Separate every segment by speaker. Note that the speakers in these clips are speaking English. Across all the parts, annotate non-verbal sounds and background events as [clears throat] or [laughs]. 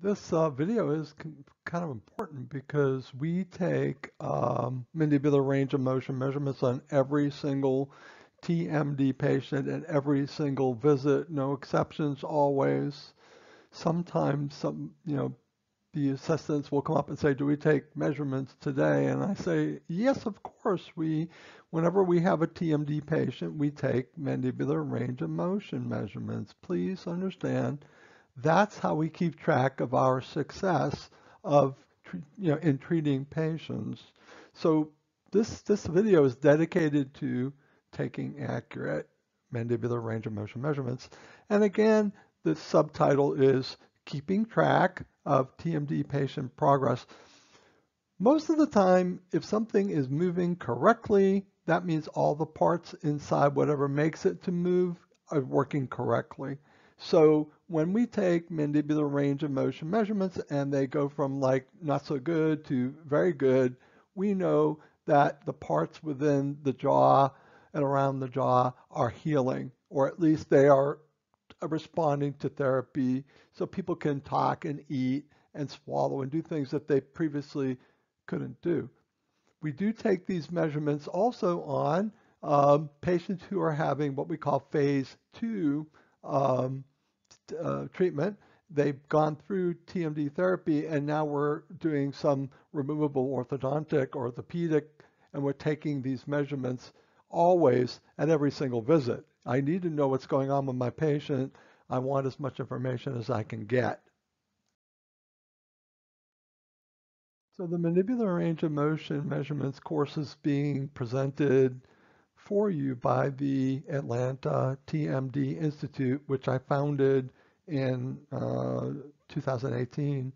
Speaker 1: This uh, video is kind of important because we take um, mandibular range of motion measurements on every single TMD patient at every single visit, no exceptions always. Sometimes some, you know, the assistants will come up and say, do we take measurements today? And I say, yes, of course. We, whenever we have a TMD patient, we take mandibular range of motion measurements. Please understand that's how we keep track of our success of you know in treating patients. So this this video is dedicated to taking accurate mandibular range of motion measurements. And again, the subtitle is keeping track of TMD patient progress. Most of the time, if something is moving correctly, that means all the parts inside whatever makes it to move are working correctly. So when we take mandibular range of motion measurements and they go from like not so good to very good, we know that the parts within the jaw and around the jaw are healing, or at least they are responding to therapy so people can talk and eat and swallow and do things that they previously couldn't do. We do take these measurements also on um, patients who are having what we call phase two um, uh, treatment. They've gone through TMD therapy, and now we're doing some removable orthodontic orthopedic, and we're taking these measurements always at every single visit. I need to know what's going on with my patient. I want as much information as I can get. So the mandibular range of motion measurements course is being presented for you by the Atlanta TMD Institute, which I founded in uh, 2018.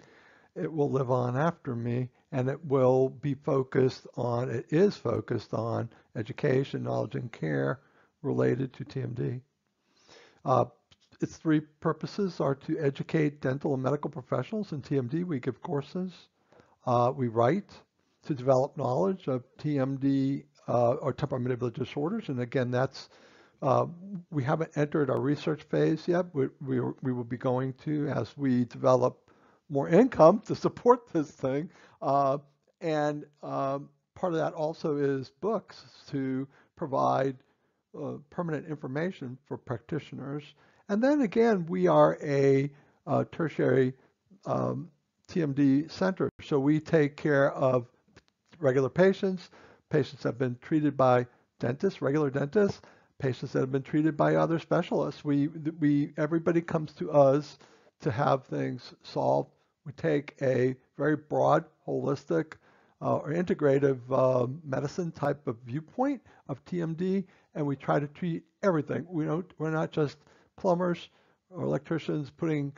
Speaker 1: It will live on after me and it will be focused on, it is focused on education, knowledge, and care related to TMD. Uh, its three purposes are to educate dental and medical professionals in TMD. We give courses. Uh, we write to develop knowledge of TMD uh, or temporomandibular disorders. And again, that's uh, we haven't entered our research phase yet. We, we, we, will be going to as we develop more income to support this thing. Uh, and um, part of that also is books to provide uh, permanent information for practitioners. And then again, we are a, a tertiary um, TMD center. So we take care of regular patients, Patients have been treated by dentists, regular dentists, patients that have been treated by other specialists. We, we, everybody comes to us to have things solved. We take a very broad, holistic, uh, or integrative uh, medicine type of viewpoint of TMD, and we try to treat everything. We don't, we're not just plumbers or electricians putting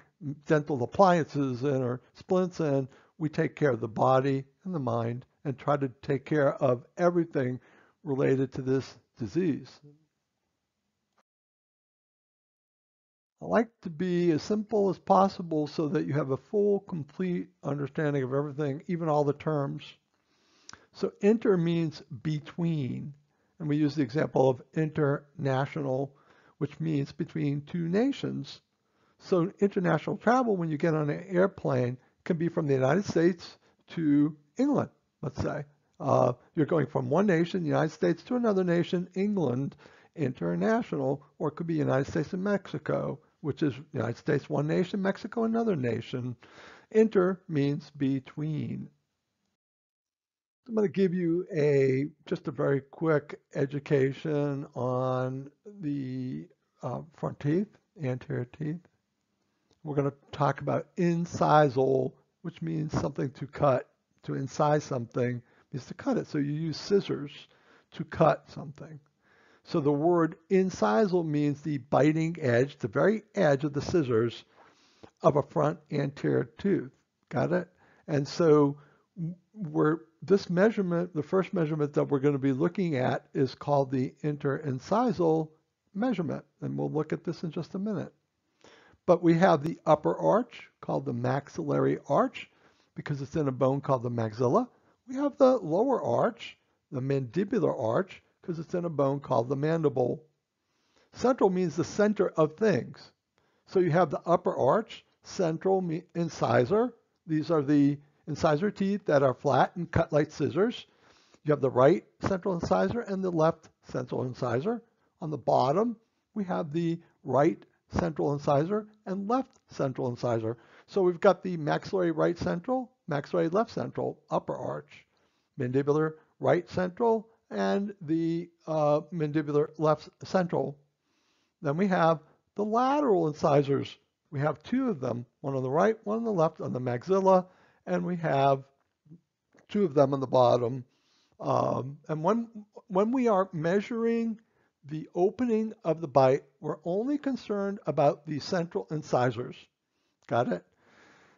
Speaker 1: dental appliances in or splints in. We take care of the body and the mind and try to take care of everything related to this disease. I like to be as simple as possible so that you have a full, complete understanding of everything, even all the terms. So inter means between, and we use the example of international, which means between two nations. So international travel, when you get on an airplane, can be from the United States to England let's say. Uh, you're going from one nation, the United States, to another nation, England, international, or it could be United States and Mexico, which is United States, one nation, Mexico, another nation. Inter means between. I'm going to give you a just a very quick education on the uh, front teeth, anterior teeth. We're going to talk about incisal, which means something to cut to incise something is to cut it. So you use scissors to cut something. So the word incisal means the biting edge, the very edge of the scissors of a front anterior tooth. Got it? And so we're, this measurement, the first measurement that we're going to be looking at is called the interincisal measurement. And we'll look at this in just a minute. But we have the upper arch called the maxillary arch because it's in a bone called the maxilla. We have the lower arch, the mandibular arch, because it's in a bone called the mandible. Central means the center of things. So you have the upper arch, central incisor. These are the incisor teeth that are flat and cut like scissors. You have the right central incisor and the left central incisor. On the bottom, we have the right central incisor and left central incisor. So we've got the maxillary right central, maxillary left central, upper arch, mandibular right central, and the uh, mandibular left central. Then we have the lateral incisors. We have two of them, one on the right, one on the left on the maxilla, and we have two of them on the bottom. Um, and when, when we are measuring the opening of the bite, we're only concerned about the central incisors. Got it?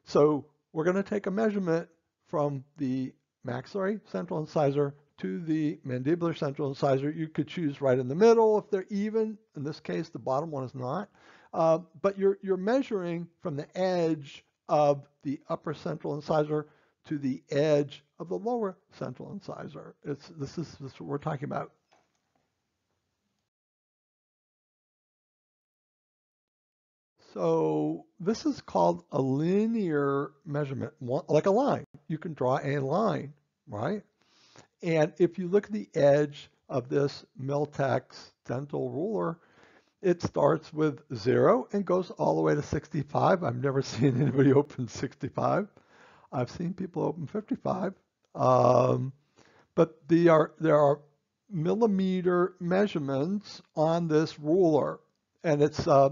Speaker 1: So we're going to take a measurement from the maxillary central incisor to the mandibular central incisor. You could choose right in the middle if they're even. In this case, the bottom one is not. Uh, but you're, you're measuring from the edge of the upper central incisor to the edge of the lower central incisor. It's, this, is, this is what we're talking about. So this is called a linear measurement, like a line. You can draw a line, right? And if you look at the edge of this Miltex dental ruler, it starts with zero and goes all the way to 65. I've never [laughs] seen anybody open 65. I've seen people open 55. Um, but are, there are millimeter measurements on this ruler. And it's uh,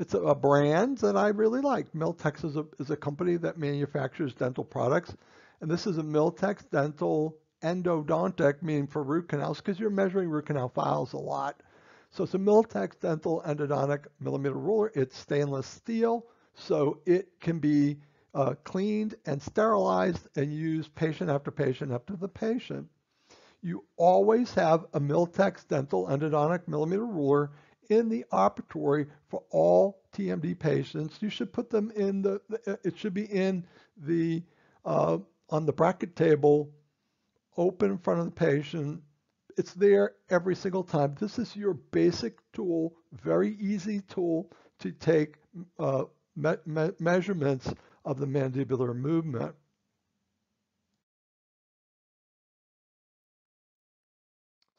Speaker 1: it's a, brand that I really like. Miltex is a, is a company that manufactures dental products. And this is a Miltex dental endodontic, meaning for root canals, because you're measuring root canal files a lot. So it's a Miltex dental endodontic millimeter ruler. It's stainless steel, so it can be uh, cleaned and sterilized and used patient after patient after the patient. You always have a Miltex dental endodontic millimeter ruler in the operatory for all TMD patients. You should put them in the, it should be in the, uh, on the bracket table, open in front of the patient. It's there every single time. This is your basic tool, very easy tool to take uh, me me measurements of the mandibular movement.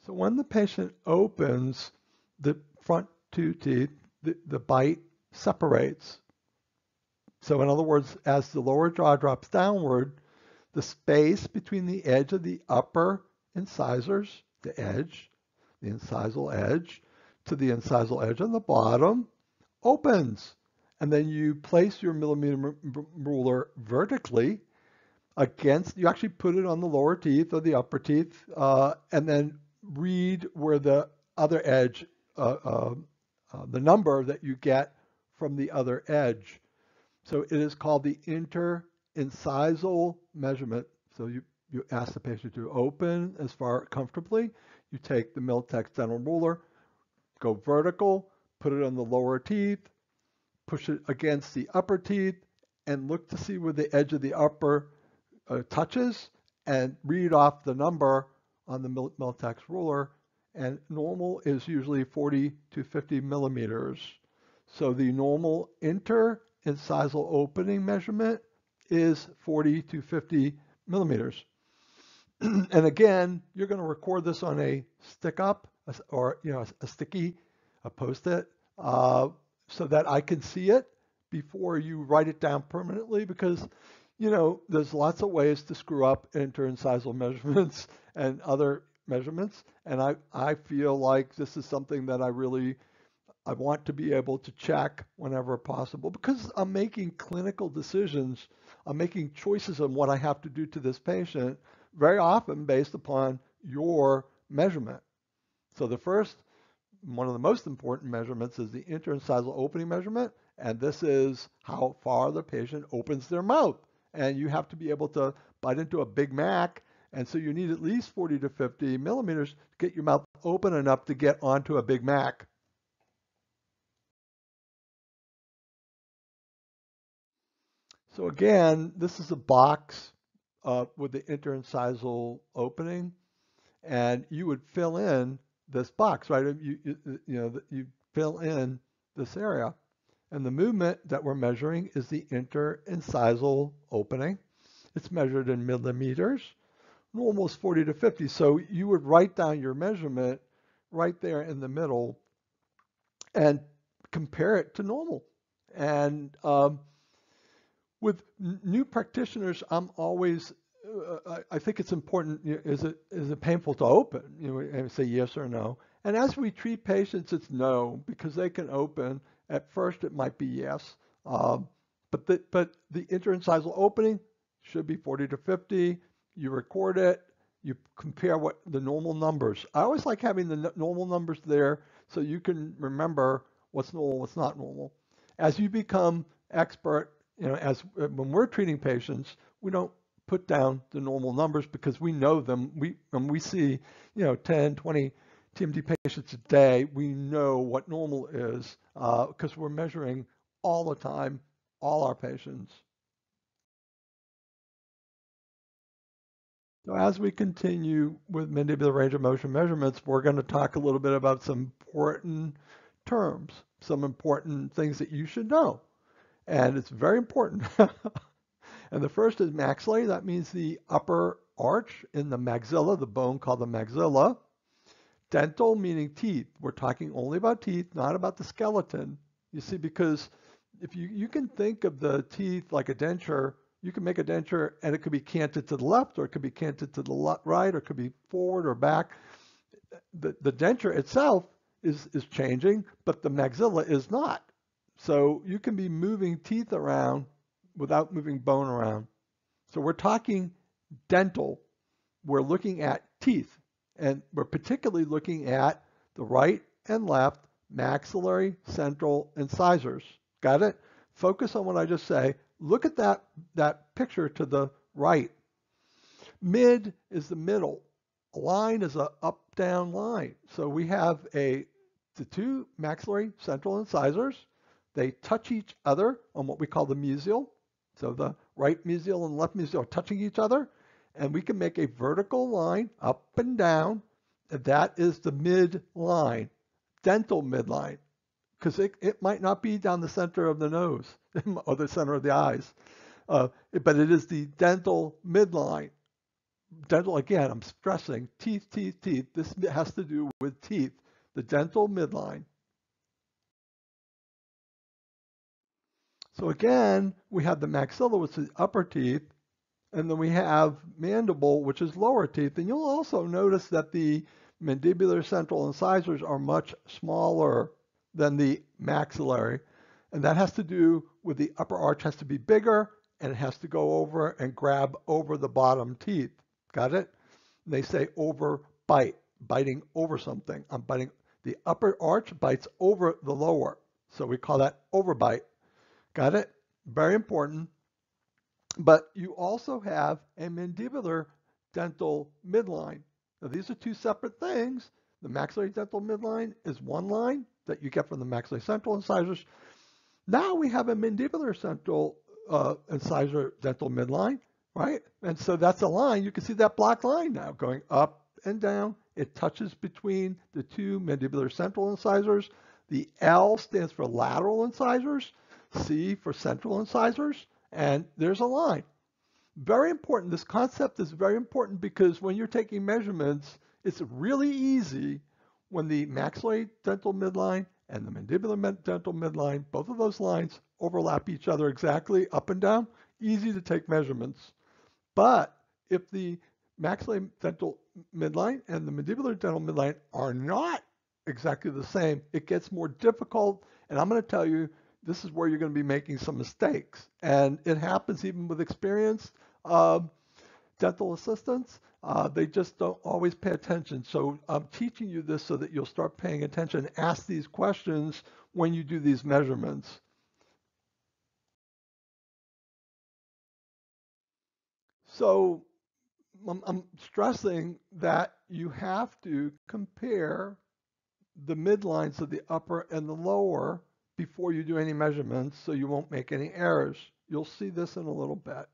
Speaker 1: So when the patient opens, the front two teeth, the, the bite separates. So in other words, as the lower jaw drops downward, the space between the edge of the upper incisors, the edge, the incisal edge, to the incisal edge on the bottom opens. And then you place your millimeter ruler vertically against, you actually put it on the lower teeth or the upper teeth, uh, and then read where the other edge uh, uh, uh, the number that you get from the other edge. So it is called the interincisal measurement. So you, you ask the patient to open as far comfortably. You take the Miltex dental ruler, go vertical, put it on the lower teeth, push it against the upper teeth, and look to see where the edge of the upper uh, touches and read off the number on the Miltex ruler and normal is usually 40 to 50 millimeters. So the normal interincisal opening measurement is 40 to 50 millimeters. [clears throat] and again, you're going to record this on a stick up or you know a sticky, a post-it, uh, so that I can see it before you write it down permanently because you know there's lots of ways to screw up interincisal [laughs] measurements and other measurements. And I, I feel like this is something that I really, I want to be able to check whenever possible because I'm making clinical decisions. I'm making choices on what I have to do to this patient very often based upon your measurement. So the first, one of the most important measurements is the interincisal opening measurement. And this is how far the patient opens their mouth. And you have to be able to bite into a Big Mac and so you need at least 40 to 50 millimeters to get your mouth open enough to get onto a Big Mac. So again, this is a box uh, with the interincisal opening, and you would fill in this box, right? You, you, you know, you fill in this area, And the movement that we're measuring is the interincisal opening. It's measured in millimeters, almost 40 to 50. So you would write down your measurement right there in the middle and compare it to normal. And um, with new practitioners, I'm always, uh, I think it's important, is it, is it painful to open? You know, and say yes or no. And as we treat patients, it's no, because they can open. At first, it might be yes. Um, but, the, but the interincisal opening should be 40 to 50. You record it. You compare what the normal numbers. I always like having the normal numbers there so you can remember what's normal, what's not normal. As you become expert, you know, as uh, when we're treating patients, we don't put down the normal numbers because we know them. We when we see, you know, 10, 20 TMD patients a day, we know what normal is because uh, we're measuring all the time, all our patients. So as we continue with mandibular range of motion measurements, we're going to talk a little bit about some important terms, some important things that you should know. And it's very important. [laughs] and the first is maxillary. That means the upper arch in the maxilla, the bone called the maxilla. Dental meaning teeth. We're talking only about teeth, not about the skeleton. You see, because if you, you can think of the teeth like a denture, you can make a denture and it could be canted to the left or it could be canted to the right or it could be forward or back. The, the denture itself is, is changing, but the maxilla is not. So you can be moving teeth around without moving bone around. So we're talking dental. We're looking at teeth, and we're particularly looking at the right and left maxillary, central, incisors. Got it? Focus on what I just say. Look at that, that picture to the right. Mid is the middle. Line is a up-down line. So we have a the two maxillary central incisors. They touch each other on what we call the mesial. So the right mesial and left mesial are touching each other. And we can make a vertical line up and down. And that is the midline, dental midline, because it, it might not be down the center of the nose or [laughs] the center of the eyes. Uh, but it is the dental midline. Dental, again, I'm stressing teeth, teeth, teeth. This has to do with teeth the dental midline. So again, we have the maxilla, which is upper teeth, and then we have mandible, which is lower teeth. And you'll also notice that the mandibular central incisors are much smaller than the maxillary. And that has to do with the upper arch has to be bigger and it has to go over and grab over the bottom teeth. Got it? And they say over bite, biting over something. I'm biting the upper arch bites over the lower. So we call that overbite. Got it? Very important. But you also have a mandibular dental midline. Now these are two separate things. The maxillary dental midline is one line that you get from the maxillary central incisors. Now we have a mandibular central uh, incisor dental midline, right? And so that's a line. You can see that black line now going up and down it touches between the two mandibular central incisors. The L stands for lateral incisors, C for central incisors, and there's a line. Very important. This concept is very important because when you're taking measurements, it's really easy when the maxillary dental midline and the mandibular dental midline, both of those lines overlap each other exactly up and down, easy to take measurements. But if the maxillary dental midline and the mandibular dental midline are not exactly the same, it gets more difficult. And I'm going to tell you, this is where you're going to be making some mistakes. And it happens even with experienced uh, dental assistants. Uh, they just don't always pay attention. So I'm teaching you this so that you'll start paying attention. Ask these questions when you do these measurements. So I'm, I'm stressing that you have to compare the midlines of the upper and the lower before you do any measurements so you won't make any errors. You'll see this in a little bit.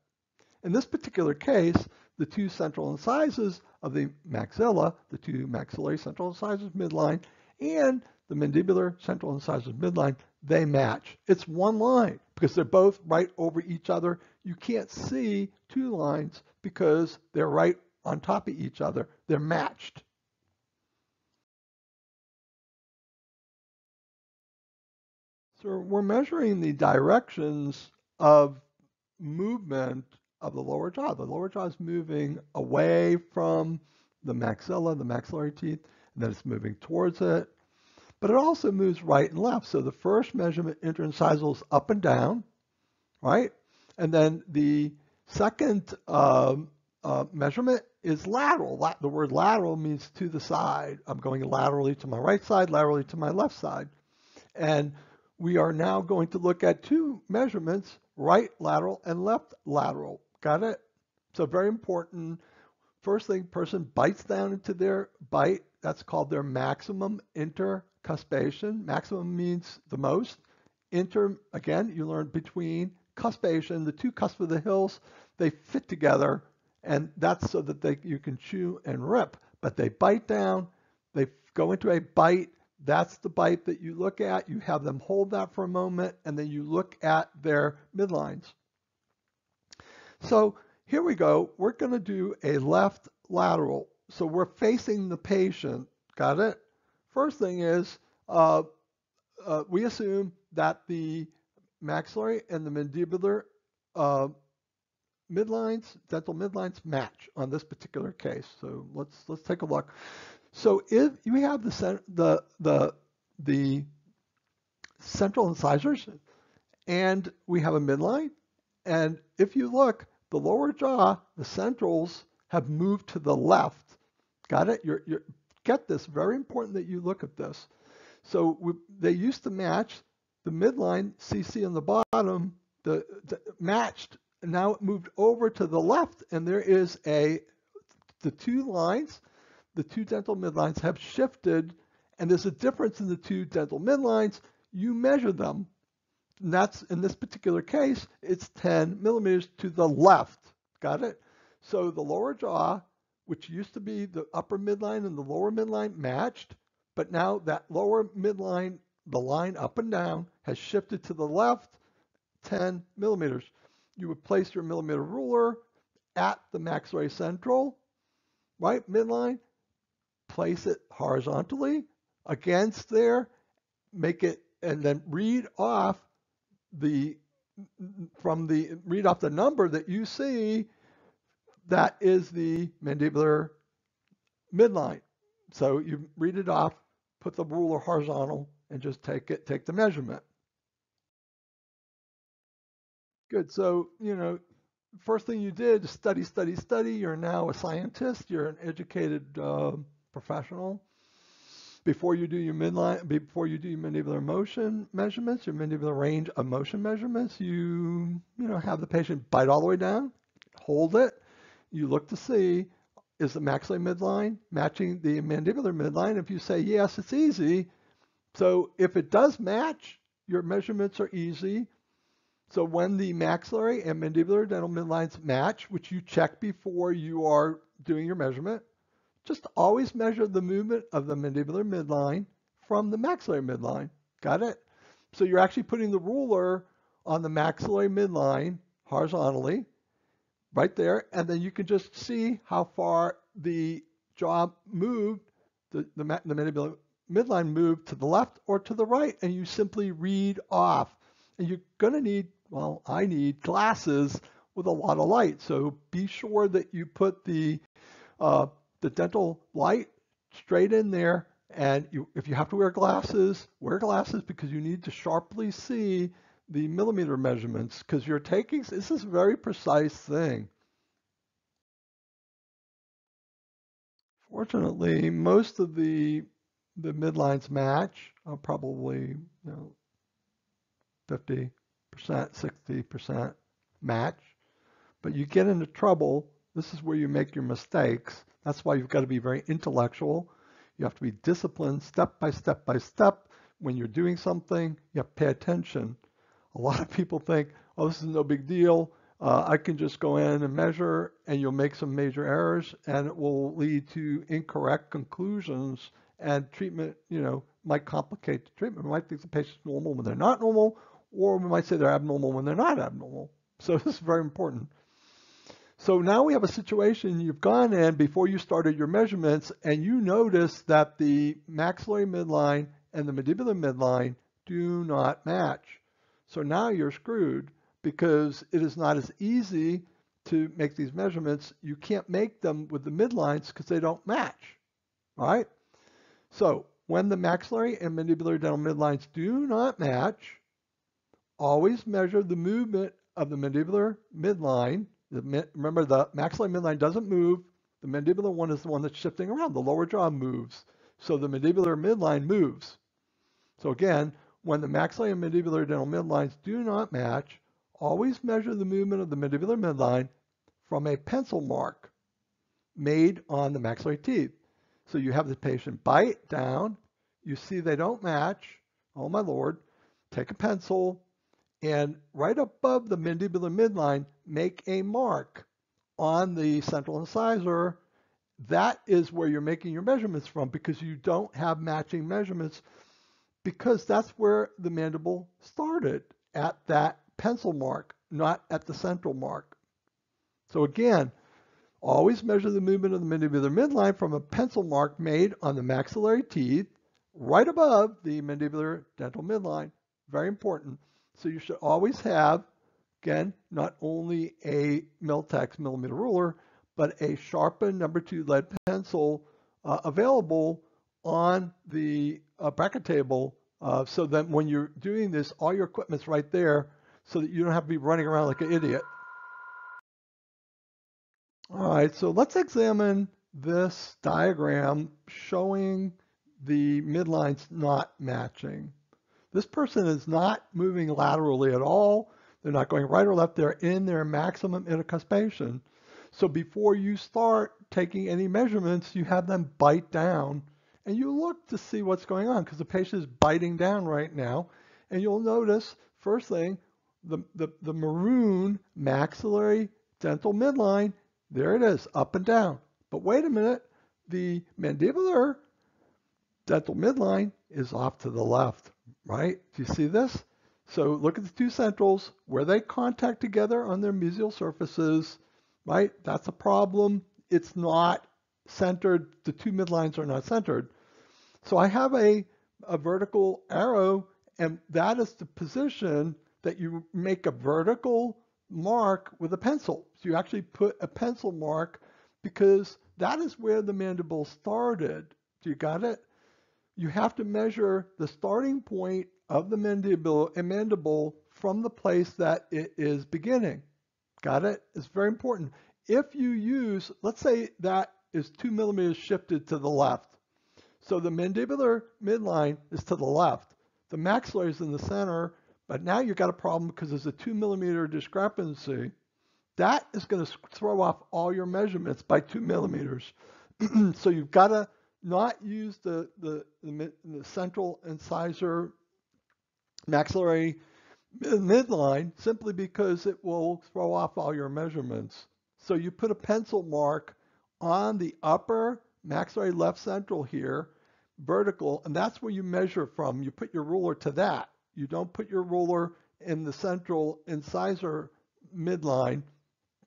Speaker 1: In this particular case, the two central incisors of the maxilla, the two maxillary central incisors midline, and the mandibular central incisors midline, they match. It's one line because they're both right over each other. You can't see two lines because they're right on top of each other. They're matched. So we're measuring the directions of movement of the lower jaw. The lower jaw is moving away from the maxilla, the maxillary teeth, and then it's moving towards it. But it also moves right and left. So the first measurement interincisal is up and down, right? And then the second um, uh, measurement is lateral. La the word lateral means to the side. I'm going laterally to my right side, laterally to my left side. And we are now going to look at two measurements, right lateral and left lateral. Got it? So very important. First thing, person bites down into their bite. That's called their maximum intercuspation. Maximum means the most. Inter, again, you learn between cuspation, the two cusps of the hills, they fit together, and that's so that they you can chew and rip. But they bite down, they go into a bite, that's the bite that you look at. You have them hold that for a moment, and then you look at their midlines. So here we go. We're going to do a left lateral. So we're facing the patient. Got it? First thing is uh, uh, we assume that the maxillary and the mandibular uh, midlines, dental midlines match on this particular case. So let's let's take a look. So if you have the the the the central incisors, and we have a midline, and if you look, the lower jaw, the centrals have moved to the left. Got it? You're, you're get this. Very important that you look at this. So we, they used to match the midline CC on the bottom, the, the matched. Now it moved over to the left, and there is a the two lines the two dental midlines have shifted and there's a difference in the two dental midlines, you measure them. And that's, in this particular case, it's 10 millimeters to the left. Got it? So the lower jaw, which used to be the upper midline and the lower midline matched, but now that lower midline, the line up and down, has shifted to the left 10 millimeters. You would place your millimeter ruler at the maxillary central, right midline, place it horizontally against there, make it, and then read off the, from the, read off the number that you see, that is the mandibular midline. So you read it off, put the ruler horizontal, and just take it, take the measurement. Good. So, you know, first thing you did study, study, study. You're now a scientist. You're an educated uh, professional. Before you do your midline, before you do your mandibular motion measurements, your mandibular range of motion measurements, you you know have the patient bite all the way down, hold it. You look to see is the maxillary midline matching the mandibular midline. If you say yes, it's easy. So if it does match, your measurements are easy. So when the maxillary and mandibular dental midlines match, which you check before you are doing your measurement, just always measure the movement of the mandibular midline from the maxillary midline. Got it? So you're actually putting the ruler on the maxillary midline horizontally, right there, and then you can just see how far the jaw moved, the, the, the mandibular midline moved to the left or to the right, and you simply read off. And you're going to need, well, I need glasses with a lot of light. So be sure that you put the uh, the dental light straight in there. And you, if you have to wear glasses, wear glasses because you need to sharply see the millimeter measurements because you're taking, this is a very precise thing. Fortunately, most of the the midlines match, uh, probably you know, 50%, 60% match. But you get into trouble, this is where you make your mistakes, that's why you've got to be very intellectual. You have to be disciplined step by step by step. When you're doing something, you have to pay attention. A lot of people think, oh, this is no big deal. Uh, I can just go in and measure, and you'll make some major errors, and it will lead to incorrect conclusions and treatment, you know, might complicate the treatment. We might think the patient's normal when they're not normal, or we might say they're abnormal when they're not abnormal. So [laughs] this is very important. So now we have a situation you've gone in before you started your measurements and you notice that the maxillary midline and the mandibular midline do not match. So now you're screwed because it is not as easy to make these measurements. You can't make them with the midlines because they don't match, all right? So when the maxillary and mandibular dental midlines do not match, always measure the movement of the mandibular midline the, remember, the maxillary midline doesn't move. The mandibular one is the one that's shifting around. The lower jaw moves. So the mandibular midline moves. So again, when the maxillary and mandibular dental midlines do not match, always measure the movement of the mandibular midline from a pencil mark made on the maxillary teeth. So you have the patient bite down. You see they don't match. Oh my lord. Take a pencil, and right above the mandibular midline, make a mark on the central incisor. That is where you're making your measurements from because you don't have matching measurements because that's where the mandible started at that pencil mark, not at the central mark. So again, always measure the movement of the mandibular midline from a pencil mark made on the maxillary teeth right above the mandibular dental midline. Very important. So you should always have, again, not only a Miltex millimeter ruler, but a sharpened number two lead pencil uh, available on the uh, bracket table uh, so that when you're doing this, all your equipment's right there so that you don't have to be running around like an idiot. All right, so let's examine this diagram showing the midlines not matching. This person is not moving laterally at all. They're not going right or left. They're in their maximum intercuspation. So before you start taking any measurements, you have them bite down and you look to see what's going on because the patient is biting down right now. And you'll notice, first thing, the, the, the maroon maxillary dental midline, there it is, up and down. But wait a minute, the mandibular dental midline is off to the left right? Do you see this? So look at the two centrals, where they contact together on their mesial surfaces, right? That's a problem. It's not centered. The two midlines are not centered. So I have a, a vertical arrow, and that is the position that you make a vertical mark with a pencil. So you actually put a pencil mark because that is where the mandible started. Do you got it? You have to measure the starting point of the mandible, from the place that it is beginning. Got it? It's very important. If you use, let's say that is two millimeters shifted to the left. So the mandibular midline is to the left. The maxillary is in the center, but now you've got a problem because there's a two millimeter discrepancy. That is going to throw off all your measurements by two millimeters. [clears throat] so you've got to not use the, the, the, the central incisor maxillary midline simply because it will throw off all your measurements. So you put a pencil mark on the upper maxillary left central here, vertical, and that's where you measure from. You put your ruler to that. You don't put your ruler in the central incisor midline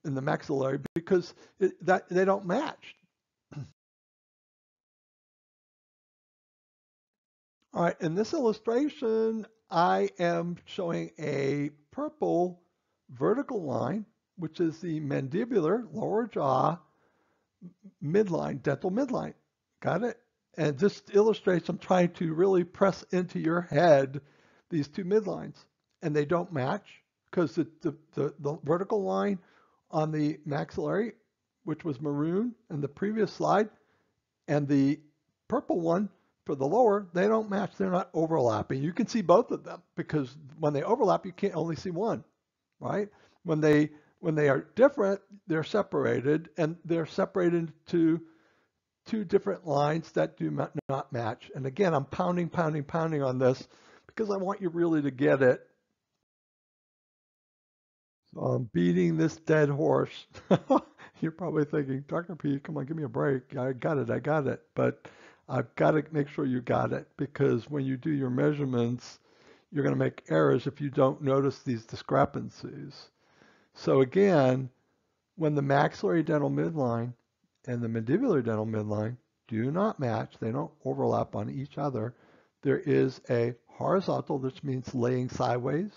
Speaker 1: in the maxillary because it, that they don't match. All right, in this illustration, I am showing a purple vertical line, which is the mandibular lower jaw midline, dental midline. Got it? And this illustrates I'm trying to really press into your head these two midlines. And they don't match because the, the, the, the vertical line on the maxillary, which was maroon in the previous slide, and the purple one for the lower, they don't match. They're not overlapping. You can see both of them because when they overlap, you can't only see one, right? When they when they are different, they're separated, and they're separated into two different lines that do not match. And again, I'm pounding, pounding, pounding on this because I want you really to get it. So I'm beating this dead horse. [laughs] You're probably thinking, Dr. P, come on, give me a break. I got it, I got it. But I've got to make sure you got it because when you do your measurements, you're going to make errors if you don't notice these discrepancies. So again, when the maxillary dental midline and the mandibular dental midline do not match, they don't overlap on each other, there is a horizontal, which means laying sideways,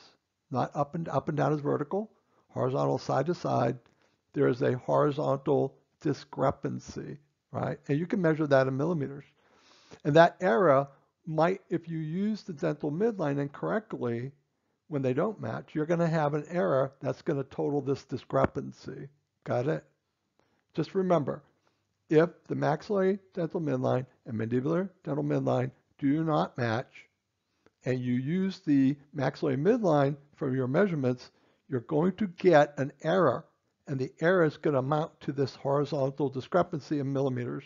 Speaker 1: not up and up and down is vertical, horizontal side to side. There is a horizontal discrepancy, right? And you can measure that in millimeters. And that error might, if you use the dental midline incorrectly, when they don't match, you're going to have an error that's going to total this discrepancy. Got it? Just remember, if the maxillary dental midline and mandibular dental midline do not match, and you use the maxillary midline for your measurements, you're going to get an error, and the error is going to amount to this horizontal discrepancy in millimeters.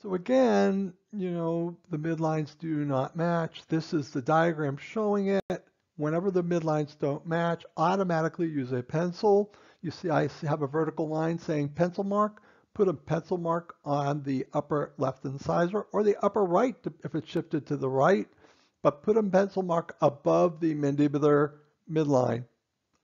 Speaker 1: So again, you know, the midlines do not match. This is the diagram showing it. Whenever the midlines don't match, automatically use a pencil. You see I have a vertical line saying pencil mark. Put a pencil mark on the upper left incisor or the upper right if it's shifted to the right, but put a pencil mark above the mandibular midline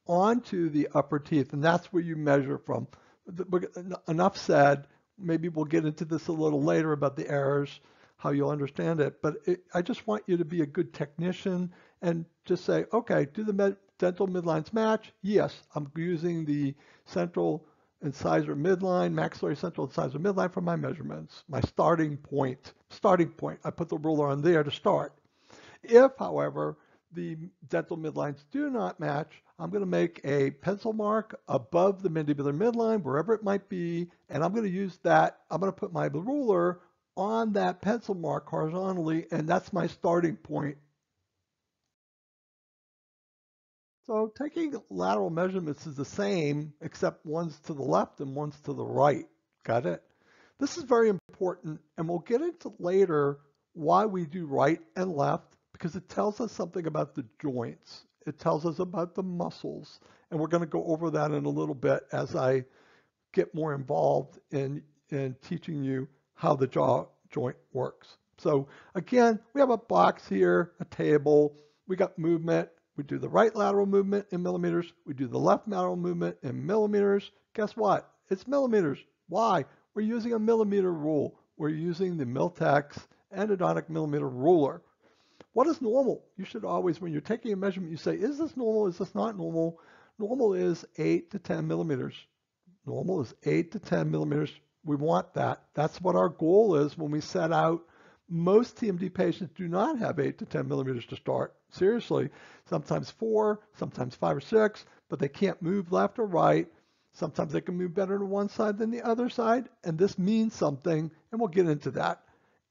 Speaker 1: onto the upper teeth, and that's where you measure from. Uh, enough said maybe we'll get into this a little later about the errors, how you'll understand it. But it, I just want you to be a good technician and just say, okay, do the med dental midlines match? Yes, I'm using the central incisor midline, maxillary central incisor midline for my measurements, my starting point. Starting point. I put the ruler on there to start. If, however, the dental midlines do not match, I'm going to make a pencil mark above the mandibular midline, wherever it might be, and I'm going to use that. I'm going to put my ruler on that pencil mark horizontally, and that's my starting point. So taking lateral measurements is the same, except one's to the left and one's to the right. Got it? This is very important, and we'll get into later why we do right and left, because it tells us something about the joints. It tells us about the muscles. And we're going to go over that in a little bit as I get more involved in, in teaching you how the jaw joint works. So again, we have a box here, a table. We got movement. We do the right lateral movement in millimeters. We do the left lateral movement in millimeters. Guess what? It's millimeters. Why? We're using a millimeter rule. We're using the Miltex endodontic millimeter ruler. What is normal? You should always, when you're taking a measurement, you say, is this normal? Is this not normal? Normal is 8 to 10 millimeters. Normal is 8 to 10 millimeters. We want that. That's what our goal is when we set out. Most TMD patients do not have 8 to 10 millimeters to start. Seriously, sometimes 4, sometimes 5 or 6, but they can't move left or right. Sometimes they can move better to one side than the other side, and this means something, and we'll get into that.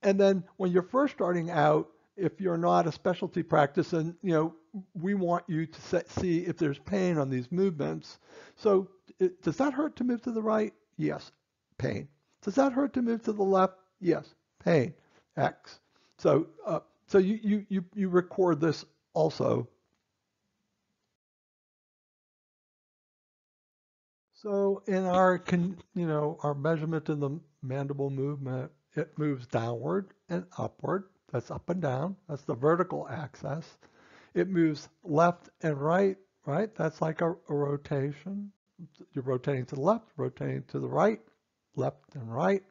Speaker 1: And then when you're first starting out, if you're not a specialty practice and you know we want you to set, see if there's pain on these movements. So it, does that hurt to move to the right? Yes. Pain. Does that hurt to move to the left? Yes. Pain. X. So uh, so you, you you you record this also. So in our can you know our measurement in the mandible movement it moves downward and upward that's up and down. That's the vertical axis. It moves left and right, right? That's like a, a rotation. You're rotating to the left, rotating to the right, left and right.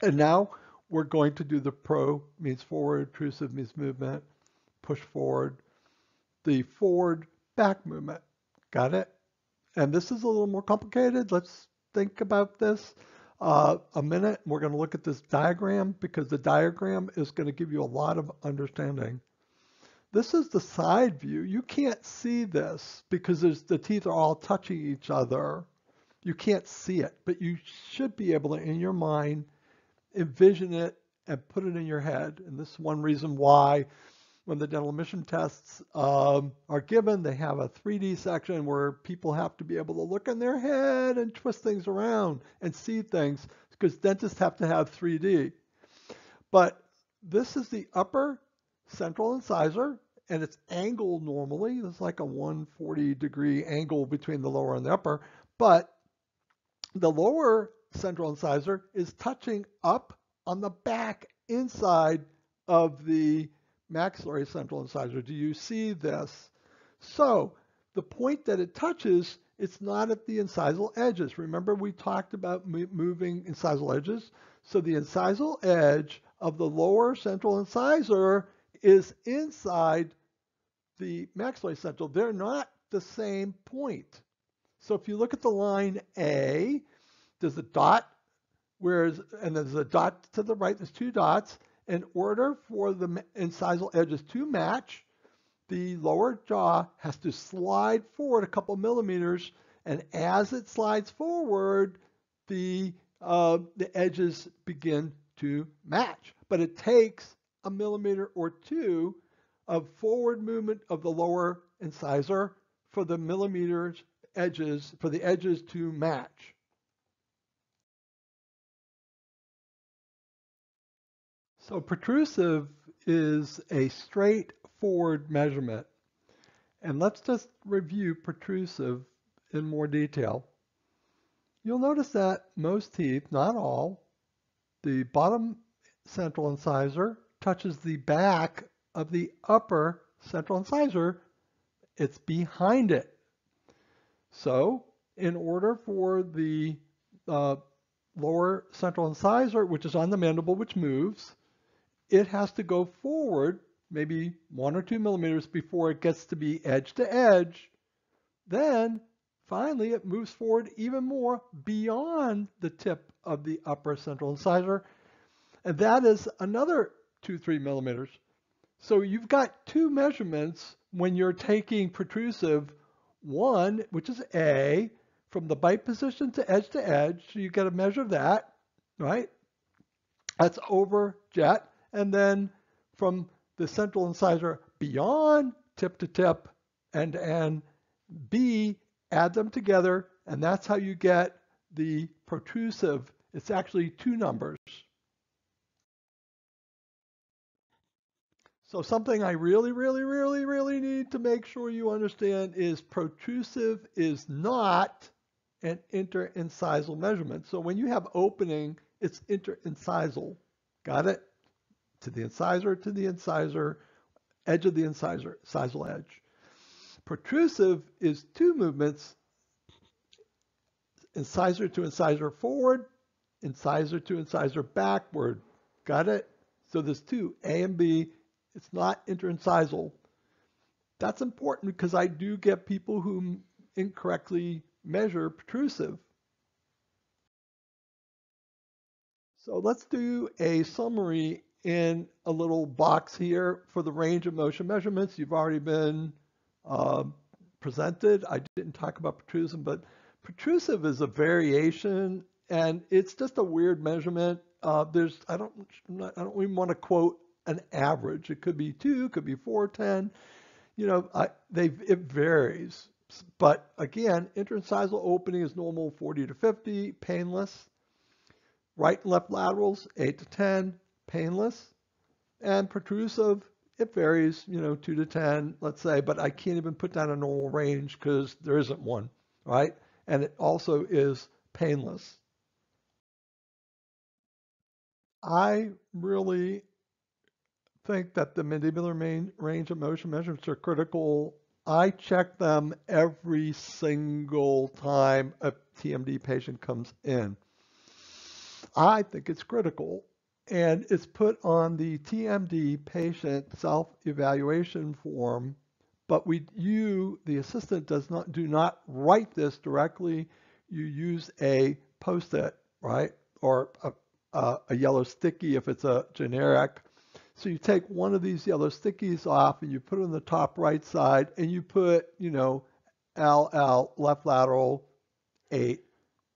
Speaker 1: And now we're going to do the pro means forward, intrusive means movement, push forward, the forward back movement. Got it? And this is a little more complicated. Let's think about this uh, a minute. We're going to look at this diagram because the diagram is going to give you a lot of understanding. This is the side view. You can't see this because the teeth are all touching each other. You can't see it, but you should be able to, in your mind, envision it and put it in your head. And this is one reason why when the dental admission tests um, are given, they have a 3D section where people have to be able to look in their head and twist things around and see things because dentists have to have 3D. But this is the upper central incisor and it's angled normally. There's like a 140 degree angle between the lower and the upper, but the lower central incisor is touching up on the back inside of the maxillary central incisor. Do you see this? So the point that it touches, it's not at the incisal edges. Remember we talked about moving incisal edges? So the incisal edge of the lower central incisor is inside the maxillary central. They're not the same point. So if you look at the line A, there's a dot, whereas, and there's a dot to the right, there's two dots. In order for the incisal edges to match, the lower jaw has to slide forward a couple millimeters, and as it slides forward, the, uh, the edges begin to match. But it takes a millimeter or two of forward movement of the lower incisor for the millimeters edges, for the edges to match. So protrusive is a straightforward measurement. And let's just review protrusive in more detail. You'll notice that most teeth, not all, the bottom central incisor touches the back of the upper central incisor. It's behind it. So in order for the uh, lower central incisor, which is on the mandible, which moves, it has to go forward maybe one or two millimeters before it gets to be edge to edge. Then finally it moves forward even more beyond the tip of the upper central incisor. And that is another two, three millimeters. So you've got two measurements when you're taking protrusive one, which is A, from the bite position to edge to edge. So you got to measure of that, right? That's over jet. And then from the central incisor beyond tip to tip and and B, add them together, and that's how you get the protrusive. It's actually two numbers. So something I really, really, really, really need to make sure you understand is protrusive is not an interincisal measurement. So when you have opening, it's interincisal. Got it? To the incisor, to the incisor, edge of the incisor, incisal edge. Protrusive is two movements, incisor to incisor forward, incisor to incisor backward. Got it? So there's two, A and B, it's not interincisal. That's important because I do get people who incorrectly measure protrusive. So let's do a summary in a little box here for the range of motion measurements. You've already been uh, presented. I didn't talk about protrusive, but protrusive is a variation and it's just a weird measurement. Uh, there's I don't I don't even want to quote an average. It could be two, could be four, ten. You know, they it varies. But again, interincisal opening is normal 40 to 50, painless. Right and left laterals, 8 to 10, painless. And protrusive, it varies, you know, 2 to 10, let's say, but I can't even put down a normal range because there isn't one, right? And it also is painless. I really think that the mandibular range of motion measurements are critical. I check them every single time a TMD patient comes in. I think it's critical and it's put on the TMD patient self-evaluation form, but we you the assistant does not do not write this directly. You use a post-it, right? Or a, a, a yellow sticky if it's a generic so you take one of these yellow stickies off and you put it on the top right side and you put, you know, LL, left lateral, 8,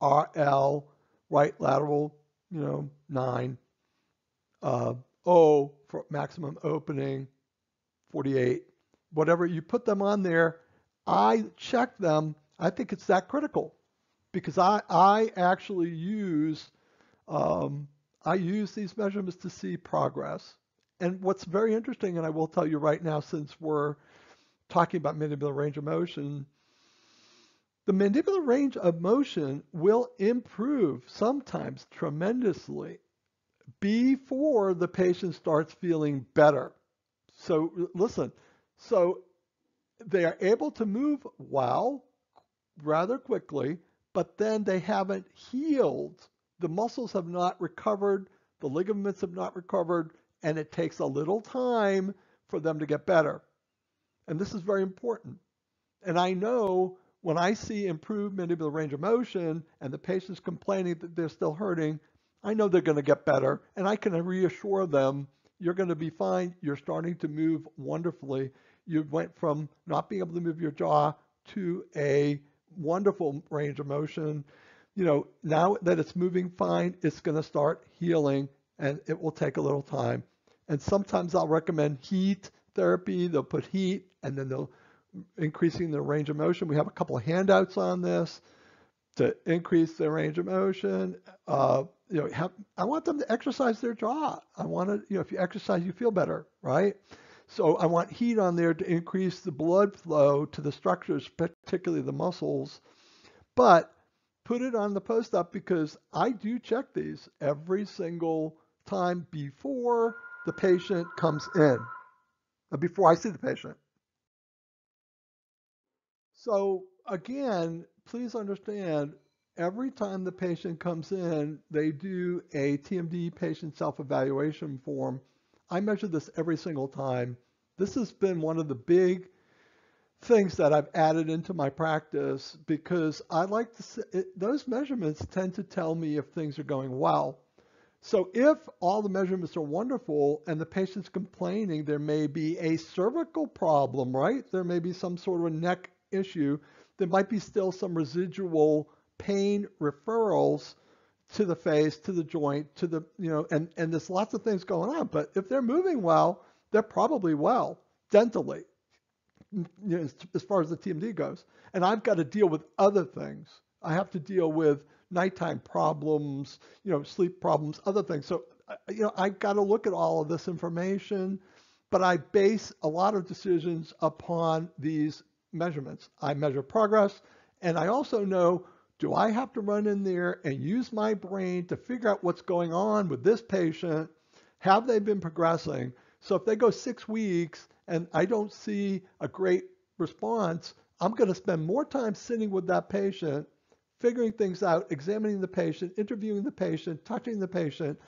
Speaker 1: RL, right lateral, you know, 9, uh, O for maximum opening, 48. Whatever you put them on there, I check them. I think it's that critical because I, I actually use um, I use these measurements to see progress. And what's very interesting, and I will tell you right now, since we're talking about mandibular range of motion, the mandibular range of motion will improve sometimes tremendously before the patient starts feeling better. So listen, so they are able to move well rather quickly, but then they haven't healed. The muscles have not recovered, the ligaments have not recovered, and it takes a little time for them to get better. And this is very important. And I know when I see improved mandibular range of motion and the patient's complaining that they're still hurting, I know they're going to get better. And I can reassure them, you're going to be fine. You're starting to move wonderfully. You went from not being able to move your jaw to a wonderful range of motion. You know, now that it's moving fine, it's going to start healing and it will take a little time. And sometimes I'll recommend heat therapy. They'll put heat and then they'll increasing the range of motion. We have a couple of handouts on this to increase their range of motion. Uh, you know, have, I want them to exercise their jaw. I want to, you know, if you exercise, you feel better, right? So I want heat on there to increase the blood flow to the structures, particularly the muscles. But put it on the post-it because I do check these every single time before the patient comes in, uh, before I see the patient. So again, please understand, every time the patient comes in, they do a TMD patient self-evaluation form. I measure this every single time. This has been one of the big things that I've added into my practice because I like to see, it, those measurements tend to tell me if things are going well. So if all the measurements are wonderful and the patient's complaining, there may be a cervical problem, right? There may be some sort of a neck issue, there might be still some residual pain referrals to the face, to the joint, to the, you know, and, and there's lots of things going on. But if they're moving well, they're probably well dentally, you know, as, as far as the TMD goes. And I've got to deal with other things. I have to deal with nighttime problems, you know, sleep problems, other things. So, uh, you know, I've got to look at all of this information, but I base a lot of decisions upon these measurements. I measure progress, and I also know do I have to run in there and use my brain to figure out what's going on with this patient? Have they been progressing? So if they go six weeks and I don't see a great response, I'm going to spend more time sitting with that patient, figuring things out, examining the patient, interviewing the patient, touching the patient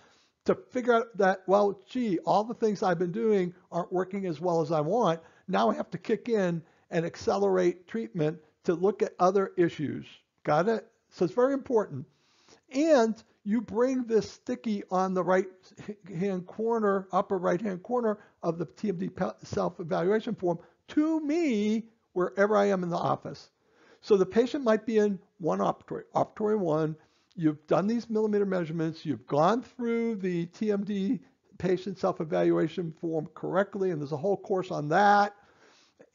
Speaker 1: to figure out that, well, gee, all the things I've been doing aren't working as well as I want. Now I have to kick in and accelerate treatment to look at other issues. Got it? So it's very important. And you bring this sticky on the right hand corner, upper right hand corner of the TMD self evaluation form to me wherever I am in the office. So the patient might be in one operatory, operatory one. You've done these millimeter measurements. You've gone through the TMD patient self evaluation form correctly, and there's a whole course on that.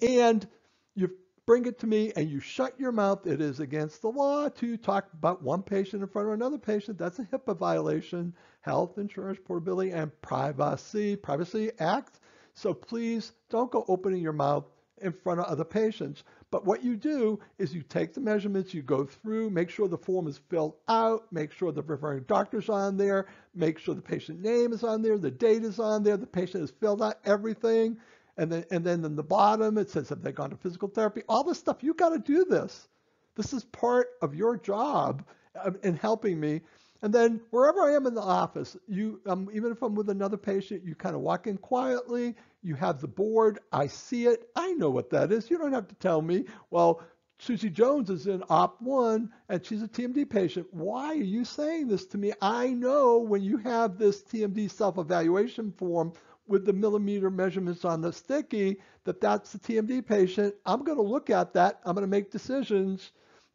Speaker 1: And you bring it to me and you shut your mouth. It is against the law to talk about one patient in front of another patient. That's a HIPAA violation, Health Insurance Portability and Privacy Privacy Act. So please don't go opening your mouth in front of other patients. But what you do is you take the measurements, you go through, make sure the form is filled out, make sure the referring doctor's on there, make sure the patient name is on there, the date is on there, the patient has filled out everything. And then, and then in the bottom, it says, have they gone to physical therapy? All this stuff, you got to do this. This is part of your job um, in helping me. And then wherever I am in the office, you, um, even if I'm with another patient, you kind of walk in quietly. You have the board. I see it. I know what that is. You don't have to tell me. Well, Susie Jones is in op one and she's a TMD patient. Why are you saying this to me? I know when you have this TMD self evaluation form with the millimeter measurements on the sticky that that's the TMD patient. I'm going to look at that. I'm going to make decisions.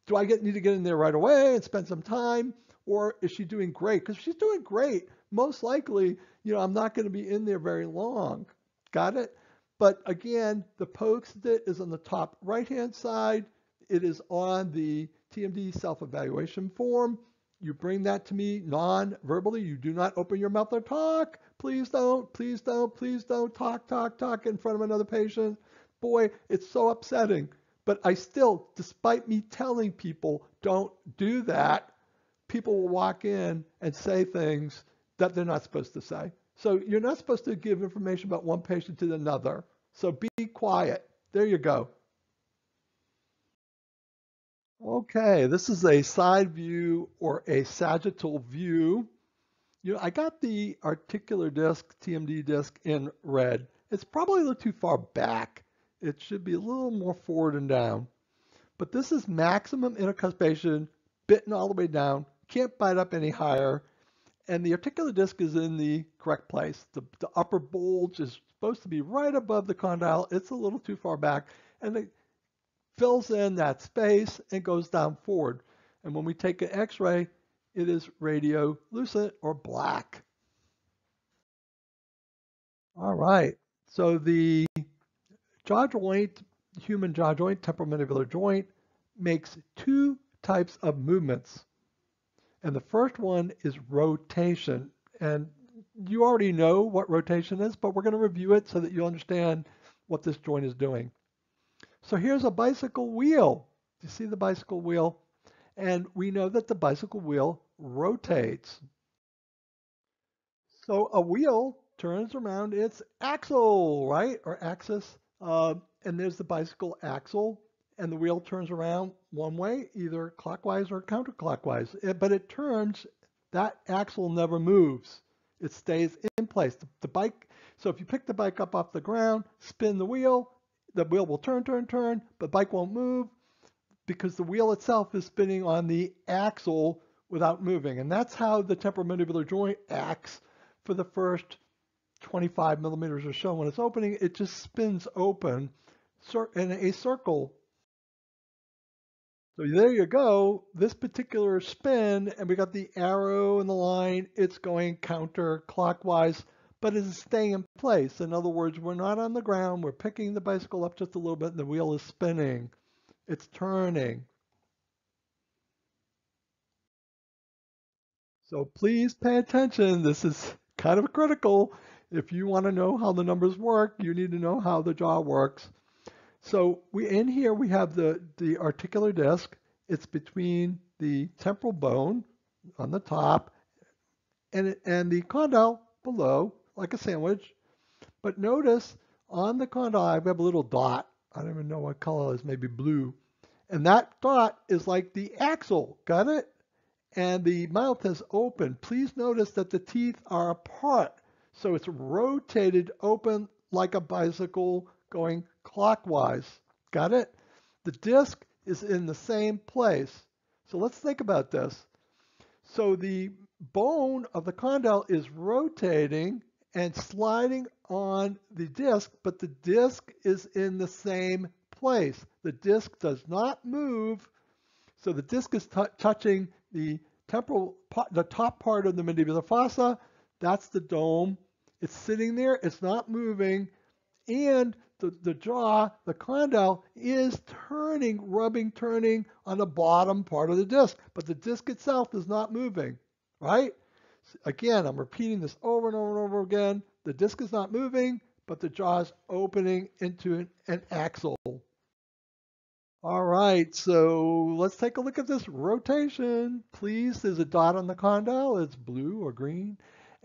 Speaker 1: Do I get need to get in there right away and spend some time, or is she doing great? Because she's doing great, most likely, you know, I'm not going to be in there very long. Got it? But again, the post-it is on the top right-hand side. It is on the TMD self-evaluation form. You bring that to me non-verbally. You do not open your mouth or talk. Please don't, please don't, please don't talk, talk, talk in front of another patient. Boy, it's so upsetting. But I still, despite me telling people don't do that, people will walk in and say things that they're not supposed to say. So you're not supposed to give information about one patient to another. So be quiet. There you go. Okay, this is a side view or a sagittal view. You know, I got the articular disc, TMD disc in red. It's probably a little too far back. It should be a little more forward and down. But this is maximum intercuspation, bitten all the way down, can't bite up any higher. And the articular disc is in the correct place. The, the upper bulge is supposed to be right above the condyle. It's a little too far back. And it fills in that space and goes down forward. And when we take an x-ray, it is radiolucent or black. All right, so the jaw joint, human jaw joint, temporomandibular joint, makes two types of movements. And the first one is rotation. And you already know what rotation is, but we're going to review it so that you understand what this joint is doing. So here's a bicycle wheel. You see the bicycle wheel? And we know that the bicycle wheel rotates. So a wheel turns around its axle, right? Or axis. Uh, and there's the bicycle axle and the wheel turns around one way, either clockwise or counterclockwise. It, but it turns, that axle never moves. It stays in place. The, the bike, so if you pick the bike up off the ground, spin the wheel, the wheel will turn, turn, turn, but bike won't move because the wheel itself is spinning on the axle without moving. And that's how the temporomandibular joint acts for the first 25 millimeters or so. When it's opening, it just spins open in a circle so there you go. This particular spin, and we got the arrow and the line, it's going counterclockwise, but it's staying in place. In other words, we're not on the ground. We're picking the bicycle up just a little bit, and the wheel is spinning. It's turning. So please pay attention. This is kind of critical. If you want to know how the numbers work, you need to know how the jaw works. So we in here we have the, the articular disc. It's between the temporal bone on the top and, and the condyle below, like a sandwich. But notice on the condyle we have a little dot. I don't even know what color it is, maybe blue. And that dot is like the axle, got it? And the mouth is open. Please notice that the teeth are apart. So it's rotated open like a bicycle going clockwise. Got it? The disk is in the same place. So let's think about this. So the bone of the condyle is rotating and sliding on the disc, but the disc is in the same place. The disc does not move, so the disc is touching the temporal, the top part of the mandibular fossa. That's the dome. It's sitting there. It's not moving, and the, the jaw, the condyle, is turning, rubbing, turning on the bottom part of the disc, but the disc itself is not moving, right? Again, I'm repeating this over and over and over again. The disc is not moving, but the jaw is opening into an, an axle. All right, so let's take a look at this rotation. Please, there's a dot on the condyle. It's blue or green.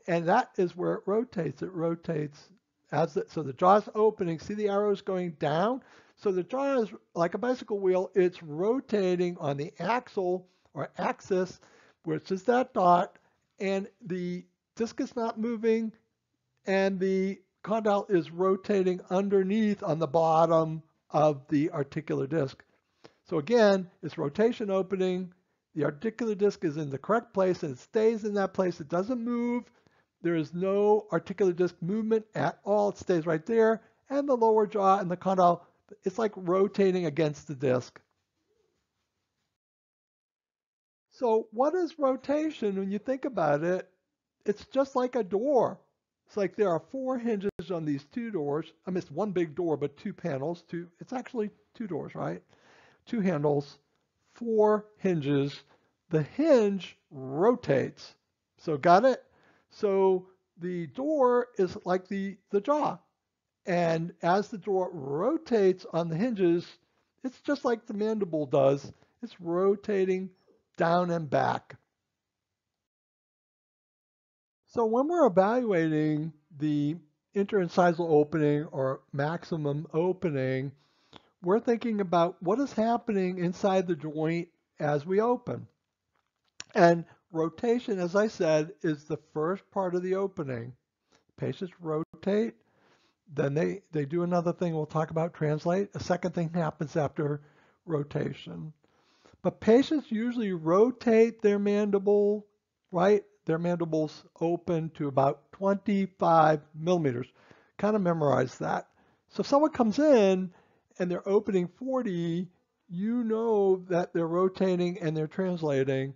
Speaker 1: And that is where it rotates. It rotates as the, so the jaw's opening, see the arrows going down? So the jaw is like a bicycle wheel, it's rotating on the axle or axis, which is that dot, and the disc is not moving, and the condyle is rotating underneath on the bottom of the articular disc. So again, it's rotation opening, the articular disc is in the correct place and it stays in that place. It doesn't move. There is no articular disc movement at all. It stays right there. And the lower jaw and the condyle, it's like rotating against the disc. So what is rotation when you think about it? It's just like a door. It's like there are four hinges on these two doors. I mean, it's one big door, but two panels. Two. It's actually two doors, right? Two handles, four hinges. The hinge rotates. So got it? So the door is like the, the jaw. And as the door rotates on the hinges, It's just like the mandible does. It's rotating down and back. So when we're evaluating the interincisal opening or maximum opening, we're thinking about what is happening inside the joint as we open. And rotation, as I said, is the first part of the opening. Patients rotate, then they, they do another thing we'll talk about, translate. A second thing happens after rotation. But patients usually rotate their mandible, right? Their mandibles open to about 25 millimeters. Kind of memorize that. So if someone comes in and they're opening 40, you know that they're rotating and they're translating.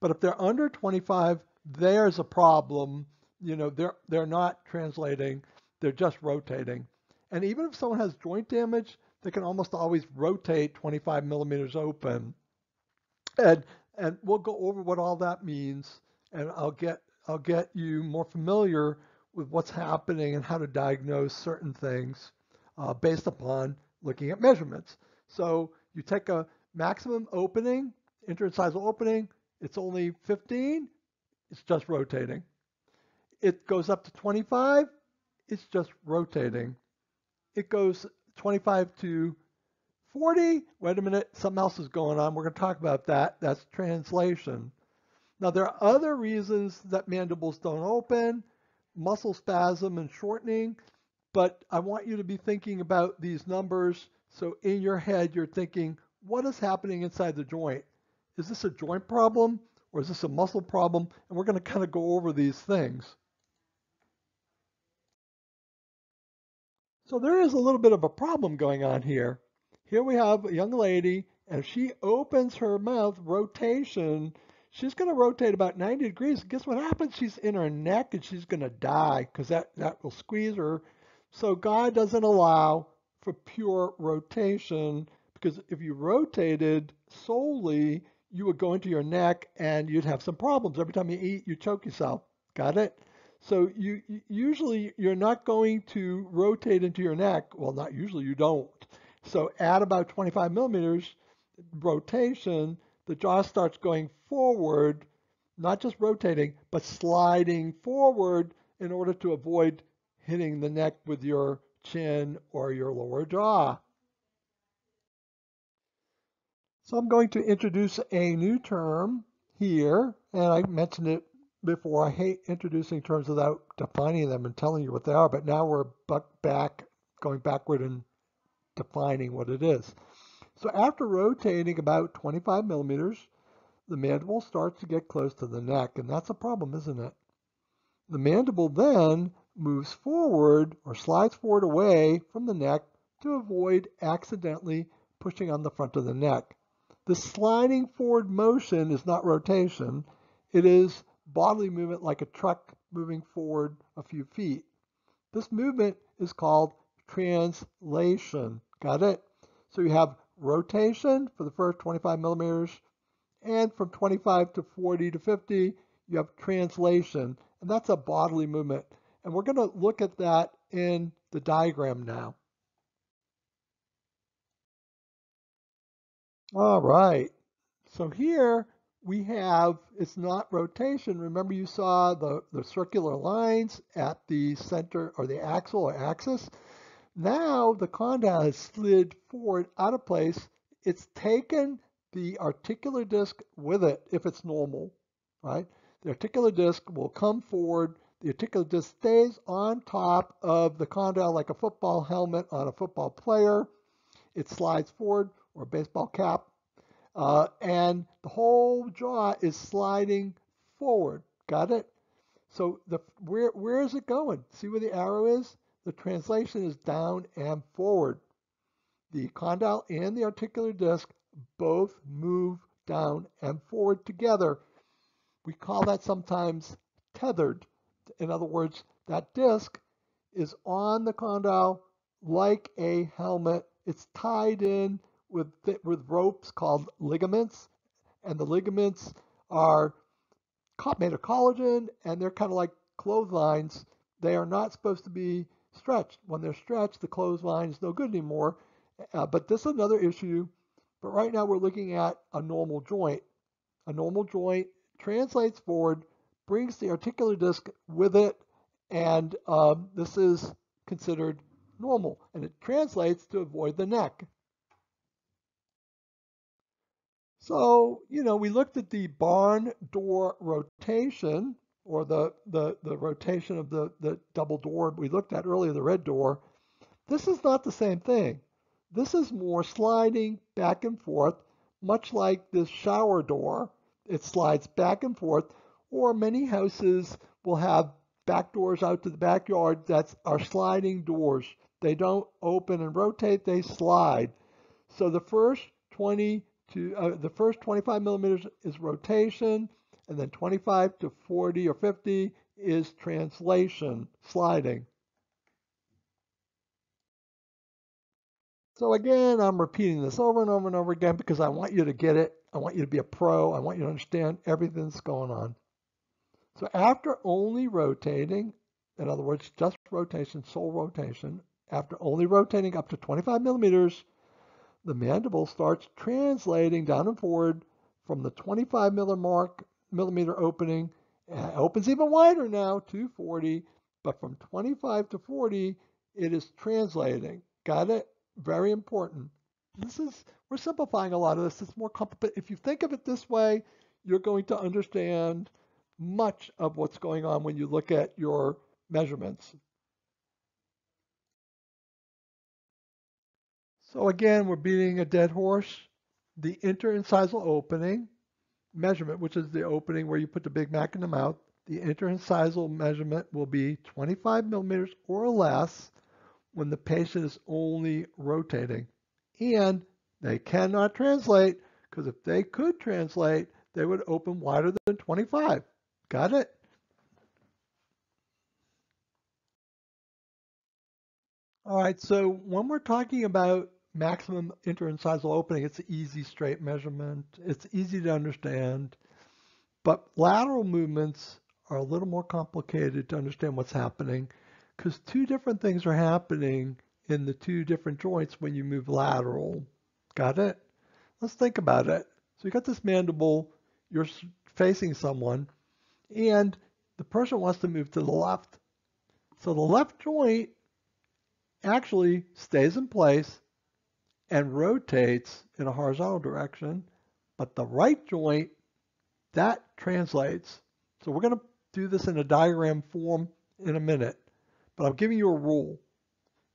Speaker 1: But if they're under 25, there's a problem. You know, they're they're not translating, they're just rotating. And even if someone has joint damage, they can almost always rotate 25 millimeters open. And and we'll go over what all that means, and I'll get I'll get you more familiar with what's happening and how to diagnose certain things uh, based upon looking at measurements. So you take a maximum opening, interincisal opening, it's only 15, it's just rotating. It goes up to 25, it's just rotating. It goes 25 to 40, wait a minute, something else is going on. We're going to talk about that. That's translation. Now, there are other reasons that mandibles don't open, muscle spasm and shortening, but I want you to be thinking about these numbers. So in your head, you're thinking, what is happening inside the joint? Is this a joint problem or is this a muscle problem? And we're going to kind of go over these things. So there is a little bit of a problem going on here. Here we have a young lady, and if she opens her mouth, rotation, she's going to rotate about 90 degrees. Guess what happens? She's in her neck and she's going to die because that, that will squeeze her. So God doesn't allow for pure rotation because if you rotated solely, you would go into your neck and you'd have some problems. Every time you eat, you choke yourself. Got it? So you usually you're not going to rotate into your neck. Well, not usually you don't. So at about 25 millimeters rotation, the jaw starts going forward, not just rotating, but sliding forward in order to avoid hitting the neck with your chin or your lower jaw. So I'm going to introduce a new term here, and I mentioned it before. I hate introducing terms without defining them and telling you what they are, but now we're back, going backward and defining what it is. So after rotating about 25 millimeters, the mandible starts to get close to the neck, and that's a problem, isn't it? The mandible then moves forward or slides forward away from the neck to avoid accidentally pushing on the front of the neck. The sliding forward motion is not rotation. It is bodily movement like a truck moving forward a few feet. This movement is called translation. Got it? So you have rotation for the first 25 millimeters, and from 25 to 40 to 50, you have translation, and that's a bodily movement. And we're going to look at that in the diagram now. All right. So here we have, it's not rotation. Remember you saw the, the circular lines at the center or the axle or axis? Now the condyle has slid forward out of place. It's taken the articular disc with it if it's normal, right? The articular disc will come forward. The articular disc stays on top of the condyle like a football helmet on a football player. It slides forward or a baseball cap. Uh, and the whole jaw is sliding forward. Got it? So the where where is it going? See where the arrow is? The translation is down and forward. The condyle and the articular disc both move down and forward together. We call that sometimes tethered. In other words, that disc is on the condyle like a helmet. It's tied in with, with ropes called ligaments, and the ligaments are made of collagen, and they're kind of like clotheslines. They are not supposed to be stretched. When they're stretched, the clothesline is no good anymore, Uh, but this is another issue. But right now we're looking at a normal joint. A normal joint translates forward, brings the articular disc with it, and um, this is considered normal. And it translates to avoid the neck. So, you know, we looked at the barn door rotation or the, the, the rotation of the, the double door we looked at earlier, the red door. This is not the same thing. This is more sliding back and forth, much like this shower door. It slides back and forth, or many houses will have back doors out to the backyard that are sliding doors. They don't open and rotate, they slide. So the first 20 to uh, the first 25 millimeters is rotation, and then 25 to 40 or 50 is translation, sliding. So again, I'm repeating this over and over and over again because I want you to get it. I want you to be a pro. I want you to understand everything that's going on. So after only rotating, in other words, just rotation, sole rotation, after only rotating up to 25 millimeters, the mandible starts translating down and forward from the 25 millimeter opening. It opens even wider now to 40, but from 25 to 40, it is translating. Got it? Very important. This is, we're simplifying a lot of this. It's more complicated. If you think of it this way, you're going to understand much of what's going on when you look at your measurements. So again, we're beating a dead horse. The interincisal opening measurement, which is the opening where you put the Big Mac in the mouth, the interincisal measurement will be 25 millimeters or less when the patient is only rotating. And they cannot translate because if they could translate, they would open wider than 25. Got it? All right, so when we're talking about maximum interincisal opening, it's an easy straight measurement. It's easy to understand. But lateral movements are a little more complicated to understand what's happening because two different things are happening in the two different joints when you move lateral. Got it? Let's think about it. So you got this mandible, you're facing someone, and the person wants to move to the left. So the left joint actually stays in place and rotates in a horizontal direction, but the right joint, that translates. So we're going to do this in a diagram form in a minute, but I'm giving you a rule.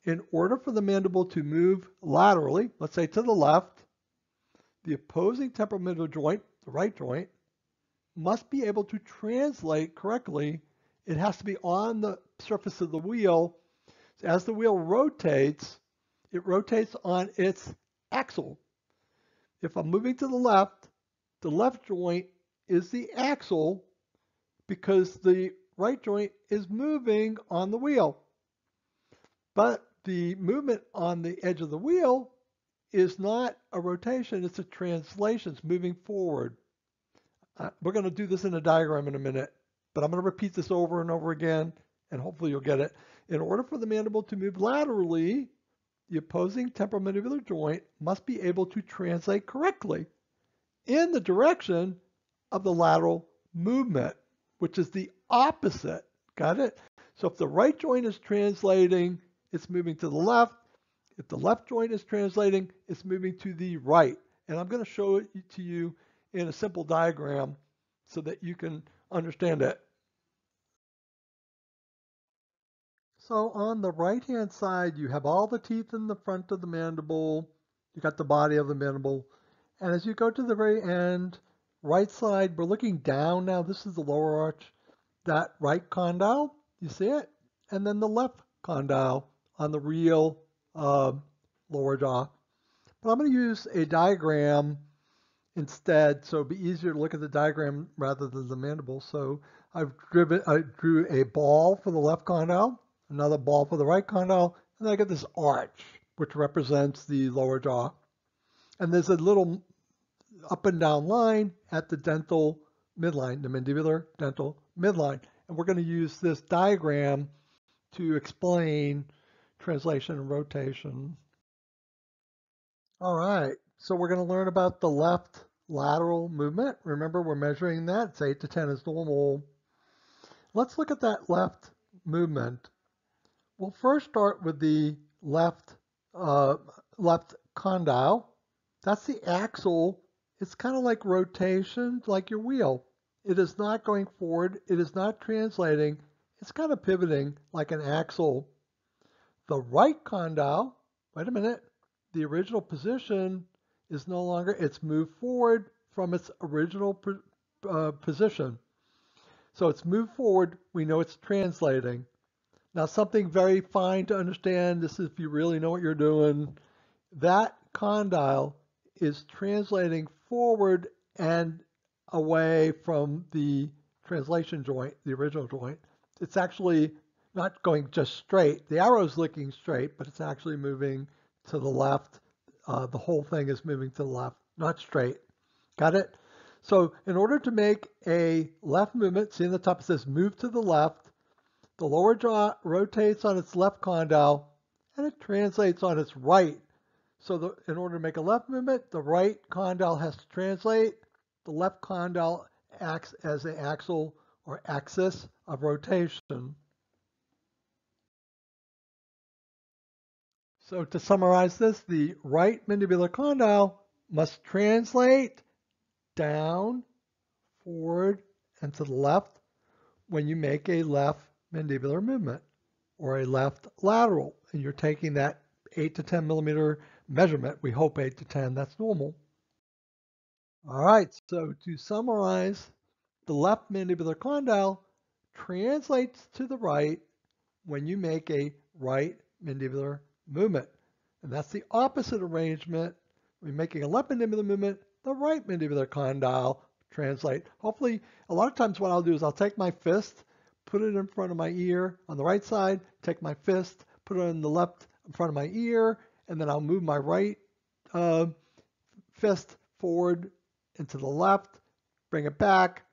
Speaker 1: In order for the mandible to move laterally, let's say to the left, the opposing temporal joint, the right joint, must be able to translate correctly. It has to be on the surface of the wheel. As the wheel rotates, it rotates on its axle. If I'm moving to the left, the left joint is the axle because the right joint is moving on the wheel. But the movement on the edge of the wheel is not a rotation, it's a translation, it's moving forward. Uh, we're going to do this in a diagram in a minute, but I'm going to repeat this over and over again, and hopefully you'll get it. In order for the mandible to move laterally, the opposing temporomandibular joint must be able to translate correctly in the direction of the lateral movement, which is the opposite. Got it? So if the right joint is translating, it's moving to the left. If the left joint is translating, it's moving to the right. And I'm going to show it to you in a simple diagram so that you can understand it. So on the right hand side, you have all the teeth in the front of the mandible. You got the body of the mandible. And as you go to the very end, right side, we're looking down now. This is the lower arch. That right condyle, you see it? And then the left condyle on the real uh, lower jaw. But I'm going to use a diagram instead, so it'd be easier to look at the diagram rather than the mandible. So I've driven, I drew a ball for the left condyle another ball for the right condyle, and then I get this arch, which represents the lower jaw. And there's a little up and down line at the dental midline, the mandibular dental midline. And we're going to use this diagram to explain translation and rotation. All right, so we're going to learn about the left lateral movement. Remember, we're measuring that. It's 8 to 10 is normal. Let's look at that left movement. We'll first start with the left, uh, left condyle. That's the axle. It's kind of like rotation, like your wheel. It is not going forward. It is not translating. It's kind of pivoting like an axle. The right condyle, wait a minute, the original position is no longer, it's moved forward from its original uh, position. So it's moved forward, we know it's translating. Now something very fine to understand, this is if you really know what you're doing, that condyle is translating forward and away from the translation joint, the original joint. It's actually not going just straight. The arrow is looking straight, but it's actually moving to the left. Uh, the whole thing is moving to the left, not straight. Got it? So in order to make a left movement, see in the top it says move to the left, the lower jaw rotates on its left condyle and it translates on its right. So the, in order to make a left movement, the right condyle has to translate. The left condyle acts as the axle or axis of rotation. So to summarize this, the right mandibular condyle must translate down, forward, and to the left when you make a left mandibular movement or a left lateral. And you're taking that 8 to 10 millimeter measurement. We hope 8 to 10, that's normal. All right, so to summarize, the left mandibular condyle translates to the right when you make a right mandibular movement. And that's the opposite arrangement. We're making a left mandibular movement, the right mandibular condyle translate. Hopefully, a lot of times what I'll do is I'll take my fist, put it in front of my ear on the right side, take my fist, put it on the left in front of my ear, and then I'll move my right uh, fist forward and to the left, bring it back,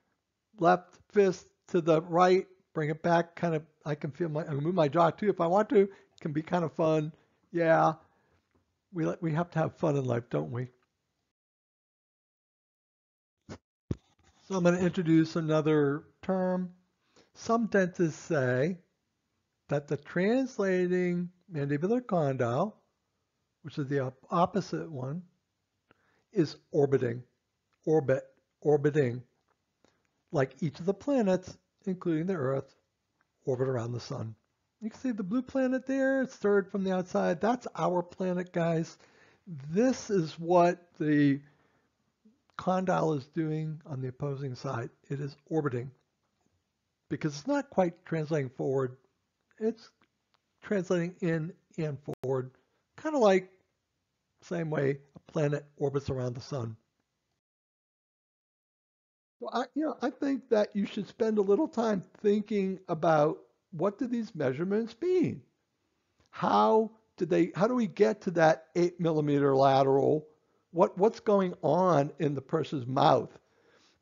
Speaker 1: left fist to the right, bring it back, kind of, I can feel my, I can move my jaw too if I want to. It can be kind of fun yeah, we we have to have fun in life, don't we? So I'm going to introduce another term. Some dentists say that the translating mandibular condyle, which is the opposite one, is orbiting, orbit, orbiting, like each of the planets, including the Earth, orbit around the sun. You can see the blue planet there. It's third from the outside. That's our planet, guys. This is what the condyle is doing on the opposing side. It is orbiting because it's not quite translating forward. It's translating in and forward, kind of like same way a planet orbits around the sun. So I, you know, I think that you should spend a little time thinking about what do these measurements mean? How did they, how do we get to that eight millimeter lateral? What, what's going on in the person's mouth?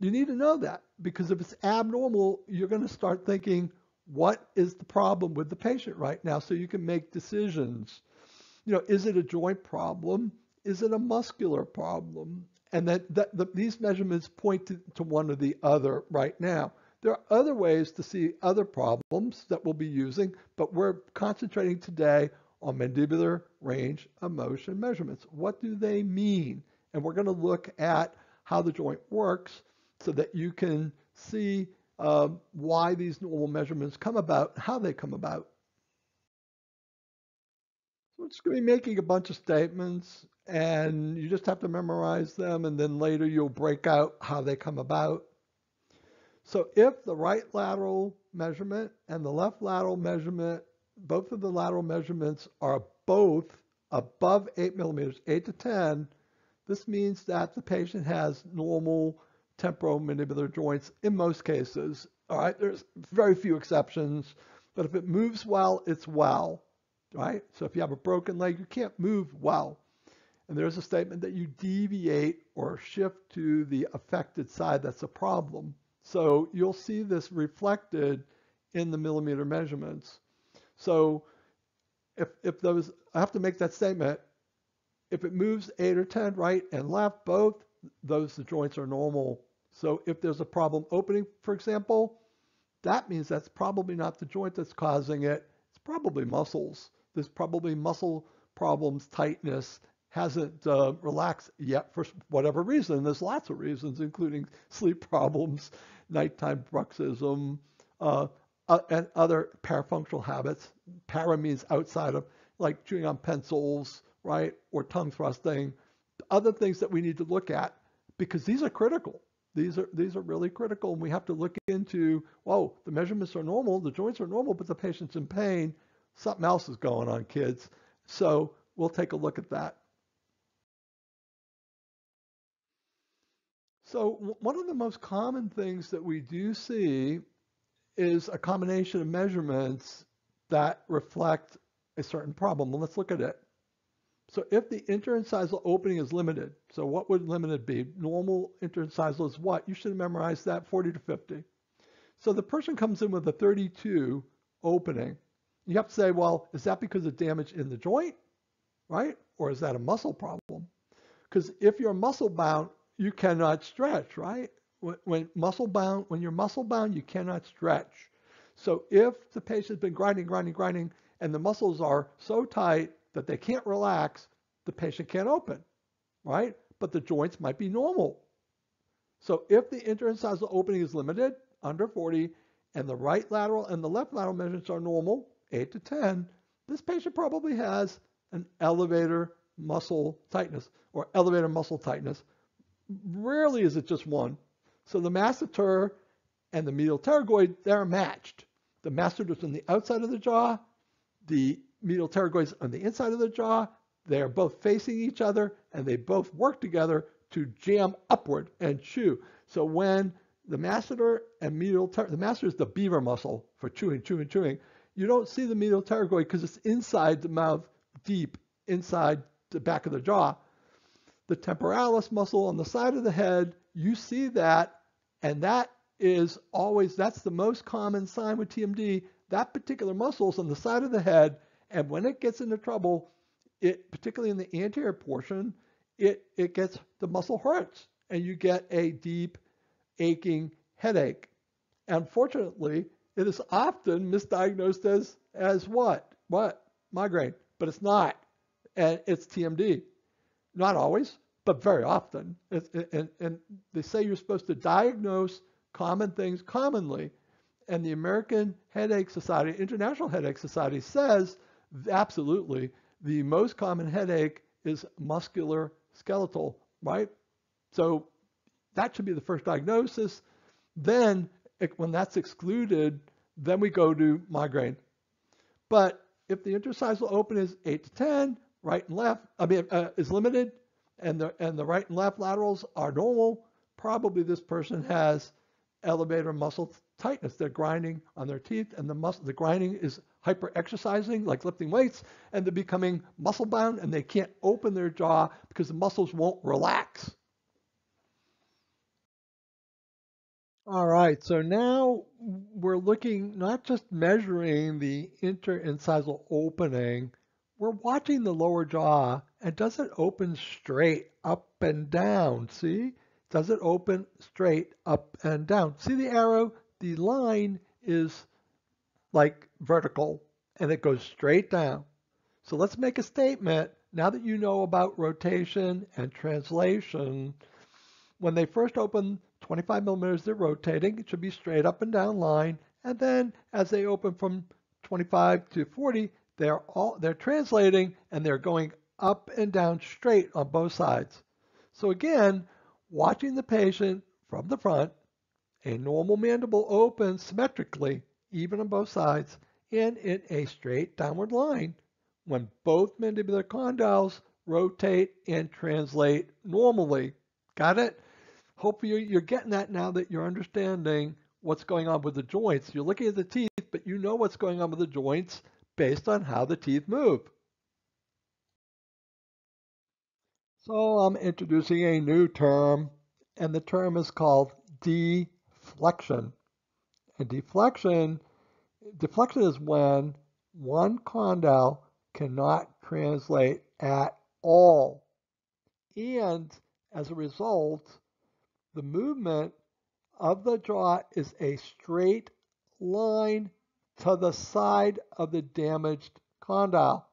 Speaker 1: You need to know that because if it's abnormal, you're going to start thinking, what is the problem with the patient right now? So you can make decisions. You know, is it a joint problem? Is it a muscular problem? And that, that the, these measurements point to, to one or the other right now. There are other ways to see other problems that we'll be using, but we're concentrating today on mandibular range of motion measurements. What do they mean? And we're going to look at how the joint works so that you can see um, why these normal measurements come about, how they come about. So it's going to be making a bunch of statements and you just have to memorize them and then later you'll break out how they come about. So if the right lateral measurement and the left lateral measurement, both of the lateral measurements are both above 8 millimeters, 8 to 10, this means that the patient has normal temporomandibular joints in most cases. All right, there's very few exceptions, but if it moves well, it's well. Right? So if you have a broken leg, you can't move well. And there's a statement that you deviate or shift to the affected side that's a problem. So you'll see this reflected in the millimeter measurements. So if, if those, I have to make that statement, If it moves 8 or 10 right and left, both, those the joints are normal. So if there's a problem opening, for example, that means that's probably not the joint that's causing it. It's probably muscles. There's probably muscle problems, tightness, hasn't uh, relaxed yet for whatever reason. There's lots of reasons, including sleep problems, nighttime bruxism, uh, and other parafunctional habits. Para means outside of, like chewing on pencils, right, or tongue thrusting. Other things that we need to look at because these are critical. These are these are really critical, and we have to look into. Whoa, the measurements are normal, the joints are normal, but the patient's in pain. Something else is going on, kids. So we'll take a look at that. So one of the most common things that we do see is a combination of measurements that reflect a certain problem. Well, let's look at it. So if the interincisal opening is limited, so what would limited be? Normal interincisal is what? You should memorize that 40 to 50. So the person comes in with a 32 opening. You have to say, well, is that because of damage in the joint, right? Or is that a muscle problem? Because if you're muscle bound, you cannot stretch, right? When, when muscle bound, when you're muscle bound, you cannot stretch. So if the patient's been grinding, grinding, grinding, and the muscles are so tight that they can't relax, the patient can't open, right? But the joints might be normal. So if the interincisal opening is limited, under 40, and the right lateral and the left lateral measurements are normal, 8 to 10, this patient probably has an elevator muscle tightness or elevator muscle tightness Rarely is it just one. So the masseter and the medial pterygoid, they're matched. The masseter is on the outside of the jaw, the medial pterygoid is on the inside of the jaw. They are both facing each other and they both work together to jam upward and chew. So when the masseter and medial pterygoid, the masseter is the beaver muscle for chewing, chewing, chewing. You don't see the medial pterygoid because it's inside the mouth, deep inside the back of the jaw the temporalis muscle on the side of the head, you see that, and that is always, that's the most common sign with TMD. That particular muscle is on the side of the head, and when it gets into trouble, it, particularly in the anterior portion, it, it gets, the muscle hurts, and you get a deep, aching headache. Unfortunately, it is often misdiagnosed as, as what? What? Migraine. But it's not. And it's TMD. Not always, but very often. And, and they say you're supposed to diagnose common things commonly. And the American Headache Society, International Headache Society says absolutely the most common headache is muscular skeletal, right? So that should be the first diagnosis. Then, when that's excluded, then we go to migraine. But if the interstitial open is 8 to 10, right and left, I mean, uh, is limited, and the, and the right and left laterals are normal, probably this person has elevator muscle tightness. They're grinding on their teeth, and the muscle, the grinding is hyper exercising, like lifting weights, and they're becoming muscle bound, and they can't open their jaw because the muscles won't relax. All right, so now we're looking not just measuring the interincisal opening, we're watching the lower jaw and does it open straight up and down? See? Does it open straight up and down? See the arrow? The line is like vertical and it goes straight down. So let's make a statement. Now that you know about rotation and translation, when they first open 25 millimeters, they're rotating. It should be straight up and down line. And then as they open from 25 to 40, they're all they're translating and they're going up and down straight on both sides. So again, watching the patient from the front, a normal mandible opens symmetrically, even on both sides, and in a straight downward line when both mandibular condyles rotate and translate normally. Got it? Hopefully you're getting that now that you're understanding what's going on with the joints. You're looking at the teeth, but you know what's going on with the joints based on how the teeth move. So I'm introducing a new term, and the term is called deflection. And deflection, deflection is when one condyle cannot translate at all. And as a result, the movement of the jaw is a straight line to the side of the damaged condyle.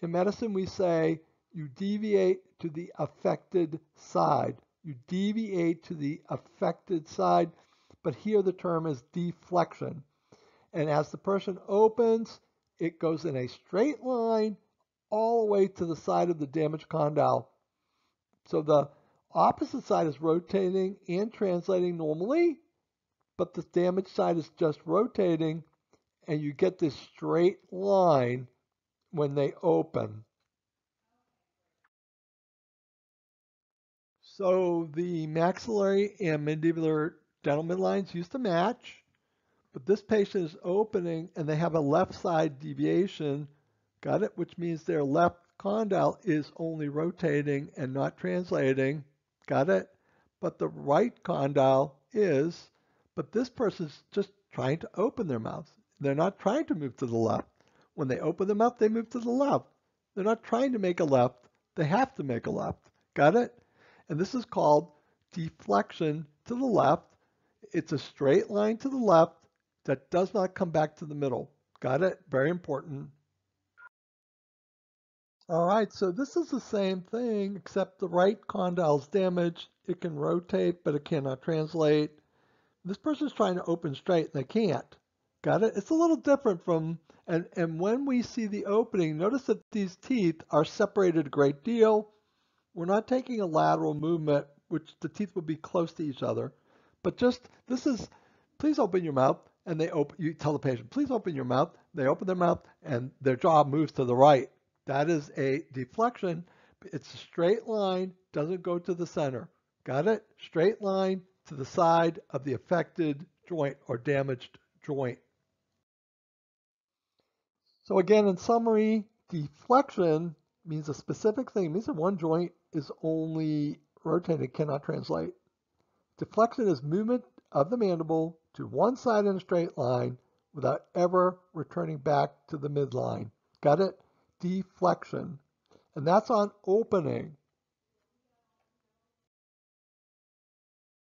Speaker 1: In medicine, we say you deviate to the affected side. You deviate to the affected side, but here the term is deflection. And as the person opens, it goes in a straight line all the way to the side of the damaged condyle. So the opposite side is rotating and translating normally, but the damaged side is just rotating, and you get this straight line when they open. So the maxillary and mandibular dental midlines used to match, but this patient is opening and they have a left side deviation, got it? Which means their left condyle is only rotating and not translating, got it? But the right condyle is, but this person's just trying to open their mouth. They're not trying to move to the left. When they open them up, they move to the left. They're not trying to make a left. They have to make a left. Got it? And this is called deflection to the left. It's a straight line to the left that does not come back to the middle. Got it? Very important. All right, so this is the same thing, except the right condyle is damaged. It can rotate, but it cannot translate. This person's trying to open straight, and they can't. Got it? It's a little different from, and, and when we see the opening, notice that these teeth are separated a great deal. We're not taking a lateral movement, which the teeth would be close to each other, but just, this is, please open your mouth, and they open, you tell the patient, please open your mouth. They open their mouth, and their jaw moves to the right. That is a deflection. It's a straight line, doesn't go to the center. Got it? Straight line to the side of the affected joint or damaged joint. So again, in summary, deflection means a specific thing. It means that one joint is only rotated, cannot translate. Deflection is movement of the mandible to one side in a straight line without ever returning back to the midline. Got it? Deflection. And that's on opening.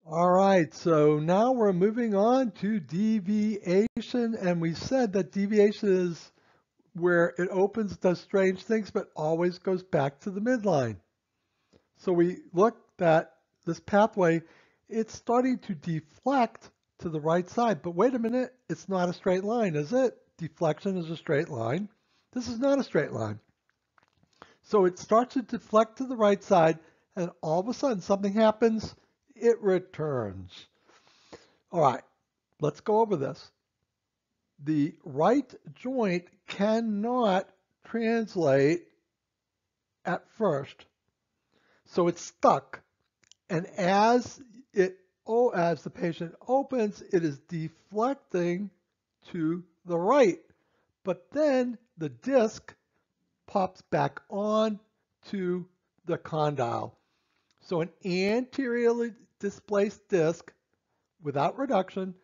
Speaker 1: All right, so now we're moving on to deviation, and we said that deviation is where it opens, does strange things, but always goes back to the midline. So we looked at this pathway, it's starting to deflect to the right side, but wait a minute, it's not a straight line, is it? Deflection is a straight line. This is not a straight line. So it starts to deflect to the right side, and all of a sudden something happens, it returns. All right, let's go over this the right joint cannot translate at first. So it's stuck. And as it oh, as the patient opens, it is deflecting to the right. But then the disc pops back on to the condyle. So an anteriorly displaced disc without reduction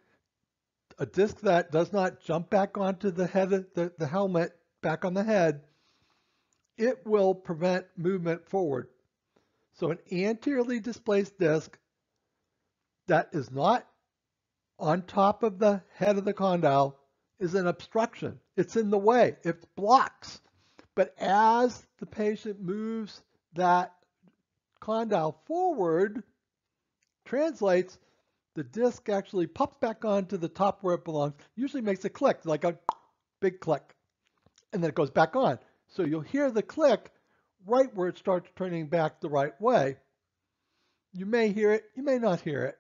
Speaker 1: a disc that does not jump back onto the head of the, the helmet, back on the head, it will prevent movement forward. So an anteriorly displaced disc that is not on top of the head of the condyle is an obstruction. It's in the way. It blocks. But as the patient moves that condyle forward, translates, the disc actually pops back onto the top where it belongs, usually makes a click, like a big click, and then it goes back on. So you'll hear the click right where it starts turning back the right way. You may hear it, you may not hear it,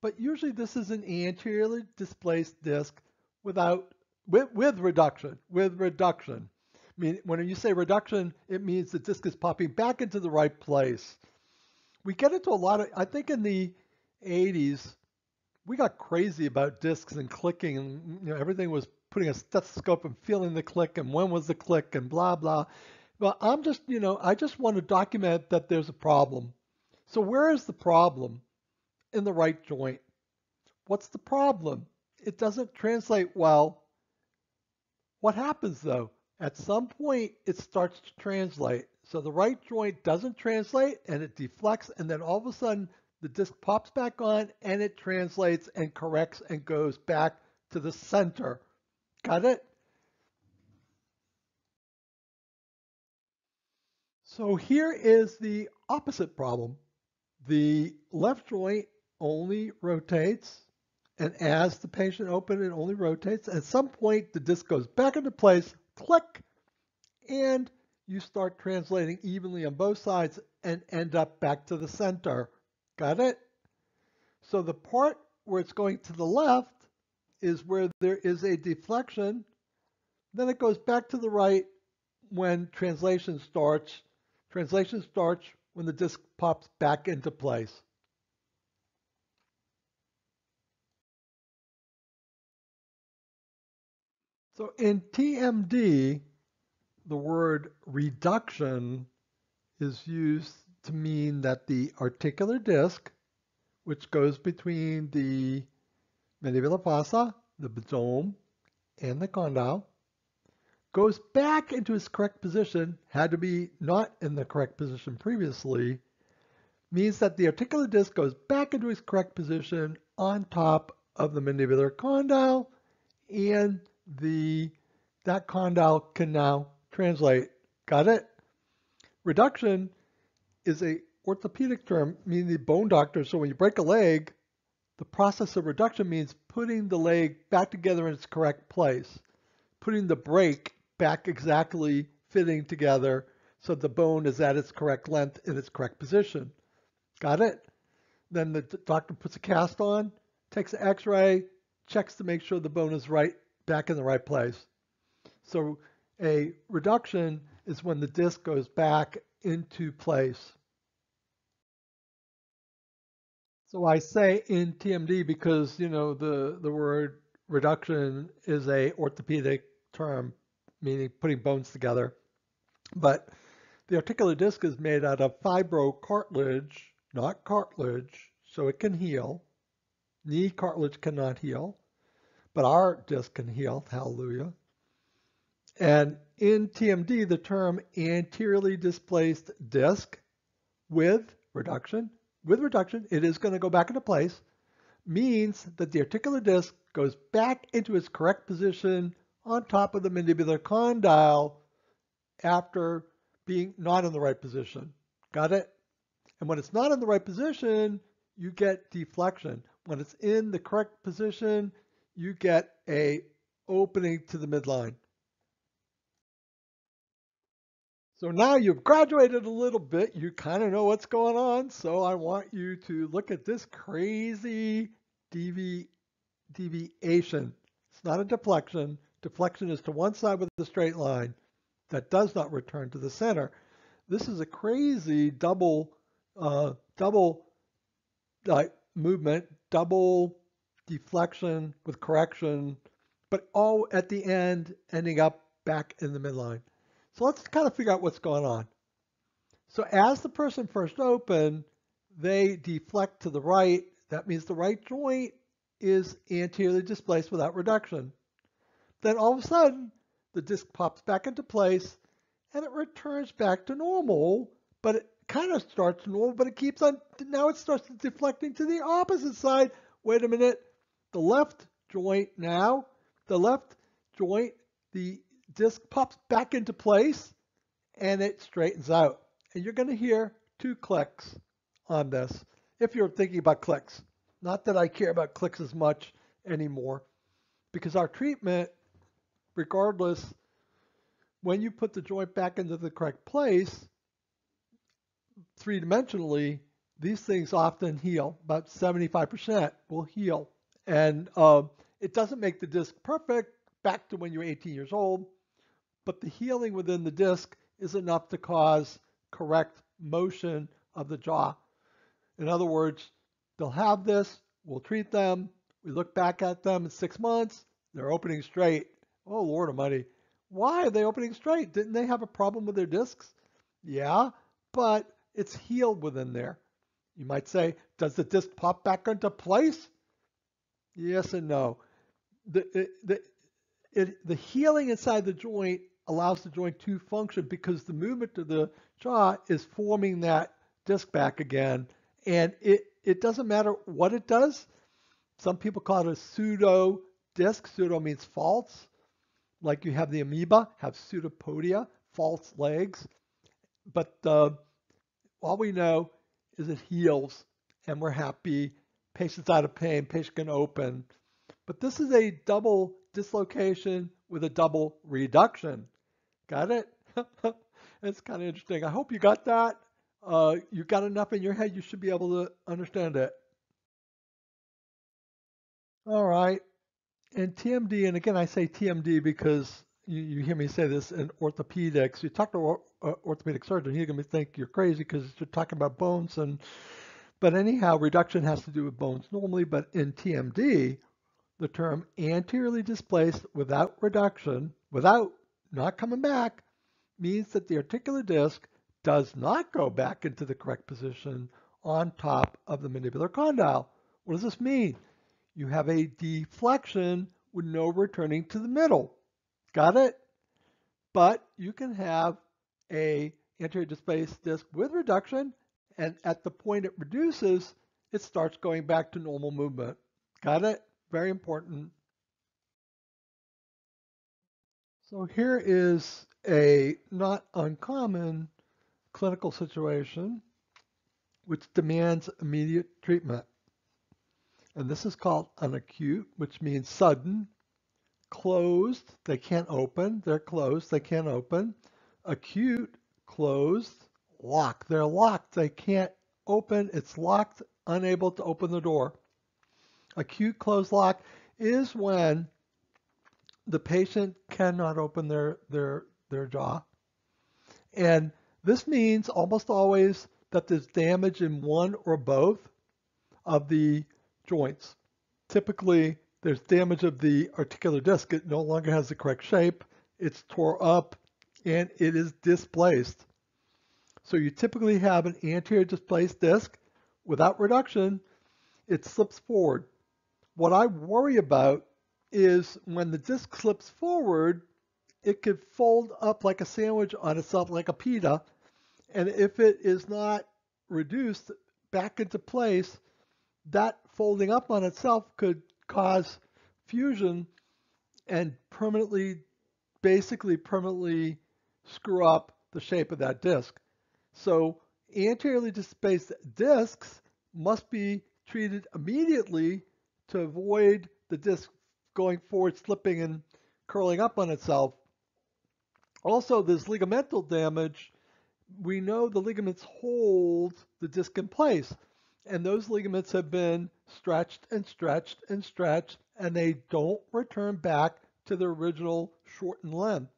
Speaker 1: but usually this is an anteriorly displaced disc without with, with reduction, with reduction. I mean, when you say reduction, it means the disc is popping back into the right place. We get into a lot of, I think in the 80s, we got crazy about discs and clicking and you know everything was putting a stethoscope and feeling the click and when was the click and blah blah. Well i'm just you know i just want to document that there's a problem. So where is the problem in the right joint? What's the problem? It doesn't translate well. What happens though? At some point it starts to translate. So the right joint doesn't translate and it deflects and then all of a sudden the disc pops back on and it translates and corrects and goes back to the center. Got it? So here is the opposite problem. The left joint only rotates and as the patient opens it only rotates. At some point the disc goes back into place, click, and you start translating evenly on both sides and end up back to the center. Got it? So the part where it's going to the left is where there is a deflection. Then it goes back to the right when translation starts. Translation starts when the disc pops back into place. So in TMD, the word reduction is used to mean that the articular disc, which goes between the mandibular fossa, the dome, and the condyle, goes back into its correct position, had to be not in the correct position previously, means that the articular disc goes back into its correct position on top of the mandibular condyle, and the that condyle can now translate. Got it? Reduction is a orthopedic term, meaning the bone doctor. So when you break a leg, the process of reduction means putting the leg back together in its correct place, putting the break back exactly fitting together so the bone is at its correct length in its correct position. Got it? Then the doctor puts a cast on, takes an x-ray, checks to make sure the bone is right back in the right place. So a reduction is when the disc goes back into place. So I say in TMD because, you know, the, the word reduction is a orthopedic term, meaning putting bones together. But the articular disc is made out of fibrocartilage, not cartilage, so it can heal. Knee cartilage cannot heal, but our disc can heal, hallelujah. And in TMD, the term anteriorly displaced disc with reduction with reduction, it is going to go back into place, means that the articular disc goes back into its correct position on top of the mandibular condyle after being not in the right position. Got it? And when it's not in the right position, you get deflection. When it's in the correct position, you get a opening to the midline. So now you've graduated a little bit, you kind of know what's going on. So I want you to look at this crazy devi deviation. It's not a deflection. Deflection is to one side with a straight line that does not return to the center. This is a crazy double, uh, double like movement, double deflection with correction, but all at the end ending up back in the midline. So let's kind of figure out what's going on. So as the person first opened, they deflect to the right. That means the right joint is anteriorly displaced without reduction. Then all of a sudden, the disc pops back into place and it returns back to normal, but it kind of starts normal, but it keeps on, now it starts deflecting to the opposite side. Wait a minute, the left joint now, the left joint, the disc pops back into place and it straightens out. And you're going to hear two clicks on this if you're thinking about clicks. Not that I care about clicks as much anymore because our treatment, regardless, when you put the joint back into the correct place, three-dimensionally, these things often heal. About 75% will heal. And uh, it doesn't make the disc perfect back to when you're 18 years old, but the healing within the disc is enough to cause correct motion of the jaw. In other words, they'll have this, we'll treat them, we look back at them in six months, they're opening straight. Oh, Lord Almighty. Why are they opening straight? Didn't they have a problem with their discs? Yeah, but it's healed within there. You might say, does the disc pop back into place? Yes and no. The, the, it, the healing inside the joint allows the joint to function because the movement of the jaw is forming that disc back again. And it, it doesn't matter what it does. Some people call it a pseudo disc. Pseudo means false. Like you have the amoeba, have pseudopodia, false legs. But uh, all we know is it heals and we're happy. Patient's out of pain, patient can open. But this is a double dislocation with a double reduction. Got it? it's kind of interesting. I hope you got that. Uh, you got enough in your head, you should be able to understand it. All right. And TMD, and again, I say TMD because you, you hear me say this in orthopedics. You talk to an orthopedic surgeon, he's going to think you're crazy because you're talking about bones. And But anyhow, reduction has to do with bones normally, but in TMD, the term anteriorly displaced without reduction, without not coming back, means that the articular disc does not go back into the correct position on top of the mandibular condyle. What does this mean? You have a deflection with no returning to the middle. Got it? But you can have a anterior displaced disc with reduction, and at the point it reduces, it starts going back to normal movement. Got it? Very important. So here is a not uncommon clinical situation which demands immediate treatment. And this is called an acute, which means sudden, closed, they can't open, they're closed, they can't open. Acute, closed, locked, they're locked, they can't open, it's locked, unable to open the door acute closed lock is when the patient cannot open their, their, their jaw. And this means almost always that there's damage in one or both of the joints. Typically, there's damage of the articular disc. It no longer has the correct shape. It's tore up and it is displaced. So you typically have an anterior displaced disc without reduction. It slips forward. What I worry about is when the disc slips forward, it could fold up like a sandwich on itself, like a pita. And if it is not reduced back into place, that folding up on itself could cause fusion and permanently, basically permanently screw up the shape of that disc. So anteriorly displaced discs must be treated immediately to avoid the disc going forward, slipping and curling up on itself. Also, there's ligamental damage. We know the ligaments hold the disc in place, and those ligaments have been stretched and stretched and stretched, and they don't return back to their original shortened length.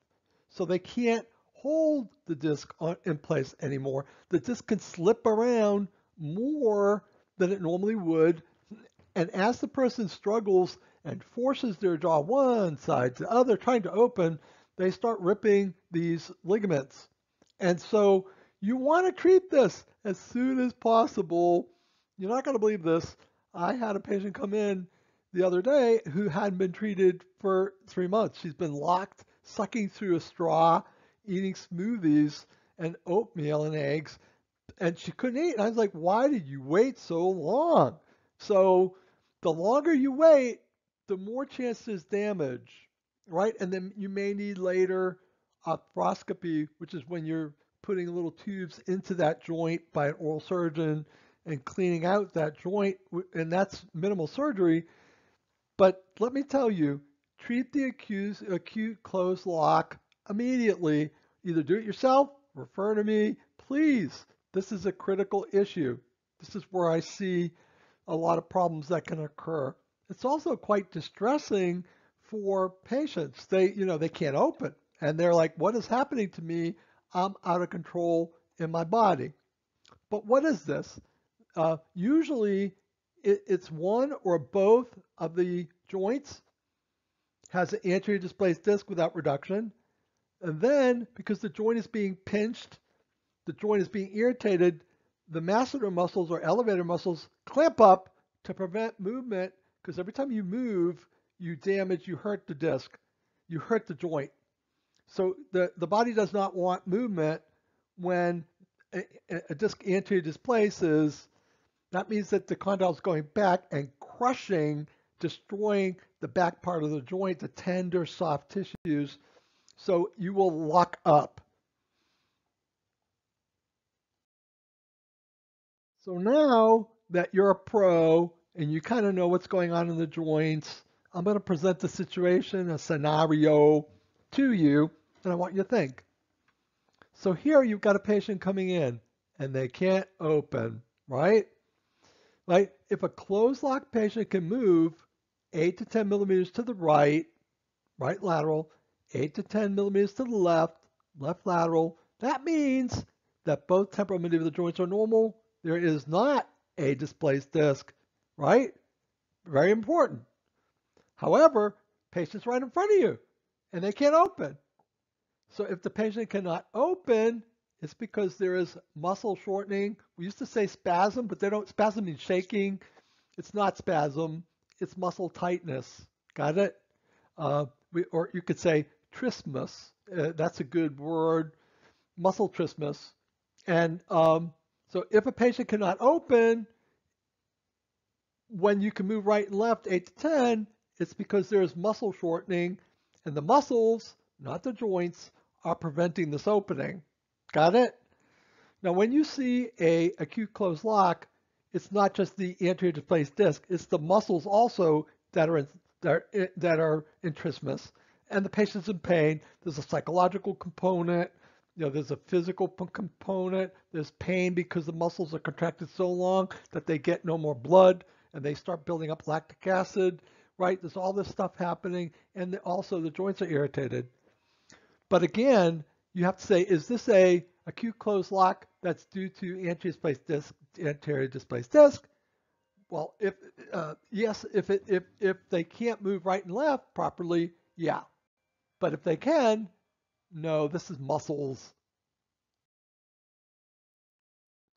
Speaker 1: So they can't hold the disc in place anymore. The disc can slip around more than it normally would and as the person struggles and forces their jaw one side to the other, trying to open, they start ripping these ligaments. And so you want to treat this as soon as possible. You're not going to believe this. I had a patient come in the other day who hadn't been treated for three months. She's been locked, sucking through a straw, eating smoothies and oatmeal and eggs, and she couldn't eat. And I was like, why did you wait so long? So the longer you wait, the more chances damage, right? And then you may need later arthroscopy, which is when you're putting little tubes into that joint by an oral surgeon and cleaning out that joint, and that's minimal surgery. But let me tell you, treat the acute, acute closed lock immediately. Either do it yourself, refer to me, please. This is a critical issue. This is where I see a lot of problems that can occur. It's also quite distressing for patients. They, you know, they can't open and they're like, what is happening to me? I'm out of control in my body. But what is this? Uh, usually it, it's one or both of the joints has an anterior displaced disc without reduction. And then because the joint is being pinched, the joint is being irritated, the masseter muscles or elevator muscles clamp up to prevent movement because every time you move, you damage, you hurt the disc, you hurt the joint. So the, the body does not want movement when a, a disc anterior displaces. That means that the condyle is going back and crushing, destroying the back part of the joint, the tender, soft tissues. So you will lock up. So now that you're a pro and you kind of know what's going on in the joints, I'm going to present the situation, a scenario to you, and I want you to think. So here you've got a patient coming in and they can't open, right? Like if a closed lock patient can move 8 to 10 millimeters to the right, right lateral, 8 to 10 millimeters to the left, left lateral, that means that both temporal mandibular joints are normal there is not a displaced disc, right? Very important. However, patient's right in front of you and they can't open. So if the patient cannot open, it's because there is muscle shortening. We used to say spasm, but they don't, spasm means shaking. It's not spasm, it's muscle tightness. Got it? Uh, we, or you could say trismus. Uh, that's a good word, muscle trismus. And um, so if a patient cannot open, when you can move right and left 8 to 10, it's because there's muscle shortening and the muscles, not the joints, are preventing this opening. Got it? Now when you see a acute closed lock, it's not just the anterior displaced disc, it's the muscles also that are in, that are, that are. And the patient's in pain. There's a psychological component you know, there's a physical component. There's pain because the muscles are contracted so long that they get no more blood and they start building up lactic acid, right? There's all this stuff happening. And also the joints are irritated. But again, you have to say, is this a acute closed lock that's due to anterior displaced disc, anterior displaced disc? Well, if uh, yes, if it if if they can't move right and left properly, yeah. But if they can, no, this is muscles.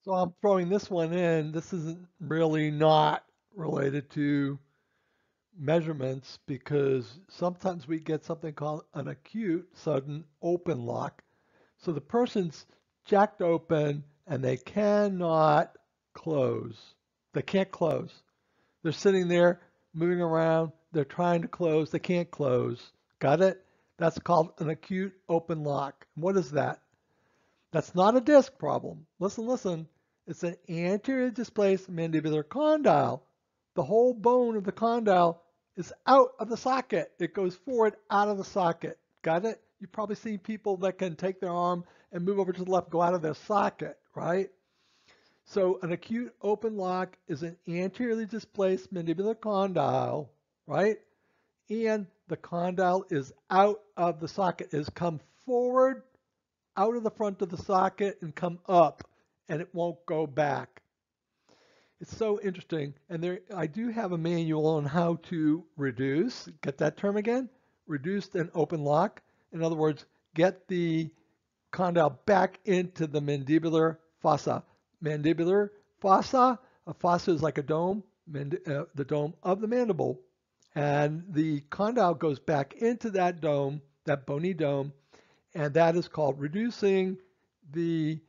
Speaker 1: So I'm throwing this one in. This is really not related to measurements because sometimes we get something called an acute sudden open lock. So the person's jacked open and they cannot close. They can't close. They're sitting there moving around. They're trying to close. They can't close. Got it? That's called an acute open lock. What is that? That's not a disc problem. Listen, listen. It's an anterior displaced mandibular condyle. The whole bone of the condyle is out of the socket. It goes forward out of the socket. Got it? You've probably seen people that can take their arm and move over to the left, go out of their socket, right? So an acute open lock is an anteriorly displaced mandibular condyle, right? And the condyle is out of the socket, is come forward out of the front of the socket and come up and it won't go back. It's so interesting. And there, I do have a manual on how to reduce, get that term again, reduced and open lock. In other words, get the condyle back into the mandibular fossa. Mandibular fossa, a fossa is like a dome, uh, the dome of the mandible. And the condyle goes back into that dome, that bony dome, and that is called reducing the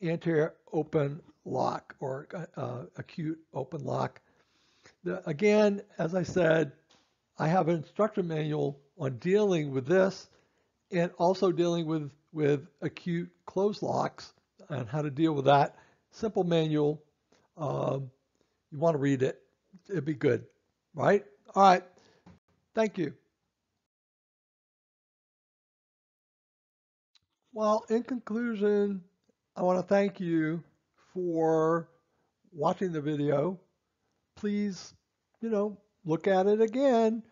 Speaker 1: anterior open lock or uh, acute open lock. The, again, as I said, I have an instructor manual on dealing with this and also dealing with, with acute closed locks and how to deal with that. Simple manual. Um, you want to read it. It'd be good, right? All right. Thank you. Well, in conclusion, I want to thank you for watching the video. Please, you know, look at it again.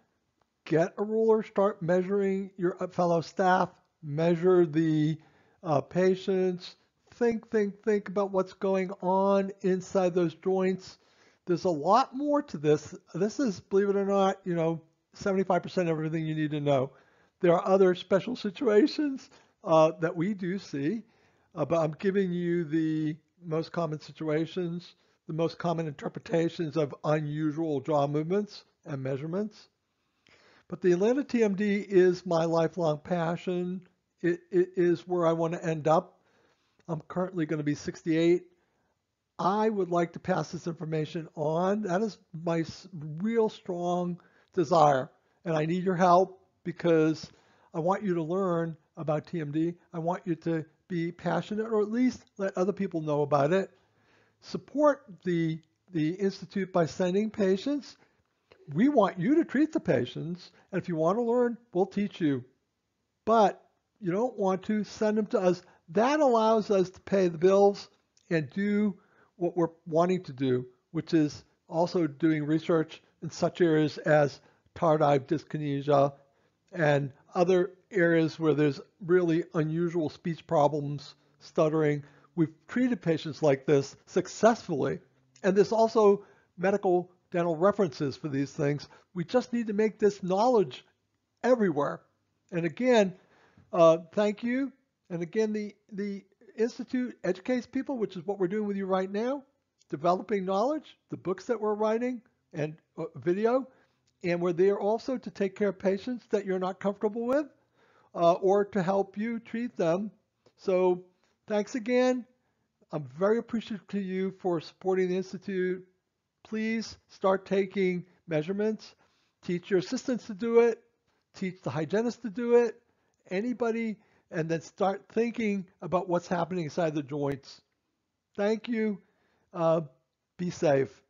Speaker 1: Get a ruler, start measuring your fellow staff, measure the uh, patients, think, think, think about what's going on inside those joints. There's a lot more to this. This is, believe it or not, you know, 75% of everything you need to know. There are other special situations uh, that we do see uh, but I'm giving you the most common situations, the most common interpretations of unusual jaw movements and measurements. But the Atlanta TMD is my lifelong passion. it, it is where I want to end up. I'm currently going to be 68. I would like to pass this information on. That is my real strong desire. And I need your help because I want you to learn about TMD. I want you to be passionate or at least let other people know about it. Support the, the Institute by sending patients. We want you to treat the patients. And if you want to learn, we'll teach you. But you don't want to send them to us. That allows us to pay the bills and do what we're wanting to do, which is also doing research in such areas as tardive dyskinesia and other areas where there's really unusual speech problems, stuttering. We've treated patients like this successfully. And there's also medical dental references for these things. We just need to make this knowledge everywhere. And again, uh, thank you. And again, the, the Institute educates people, which is what we're doing with you right now, developing knowledge, the books that we're writing, and uh, video. And we're there also to take care of patients that you're not comfortable with uh, or to help you treat them. So thanks again. I'm very appreciative to you for supporting the Institute. Please start taking measurements. Teach your assistants to do it. Teach the hygienist to do it. Anybody, and then start thinking about what's happening inside the joints. Thank you. Uh, be safe.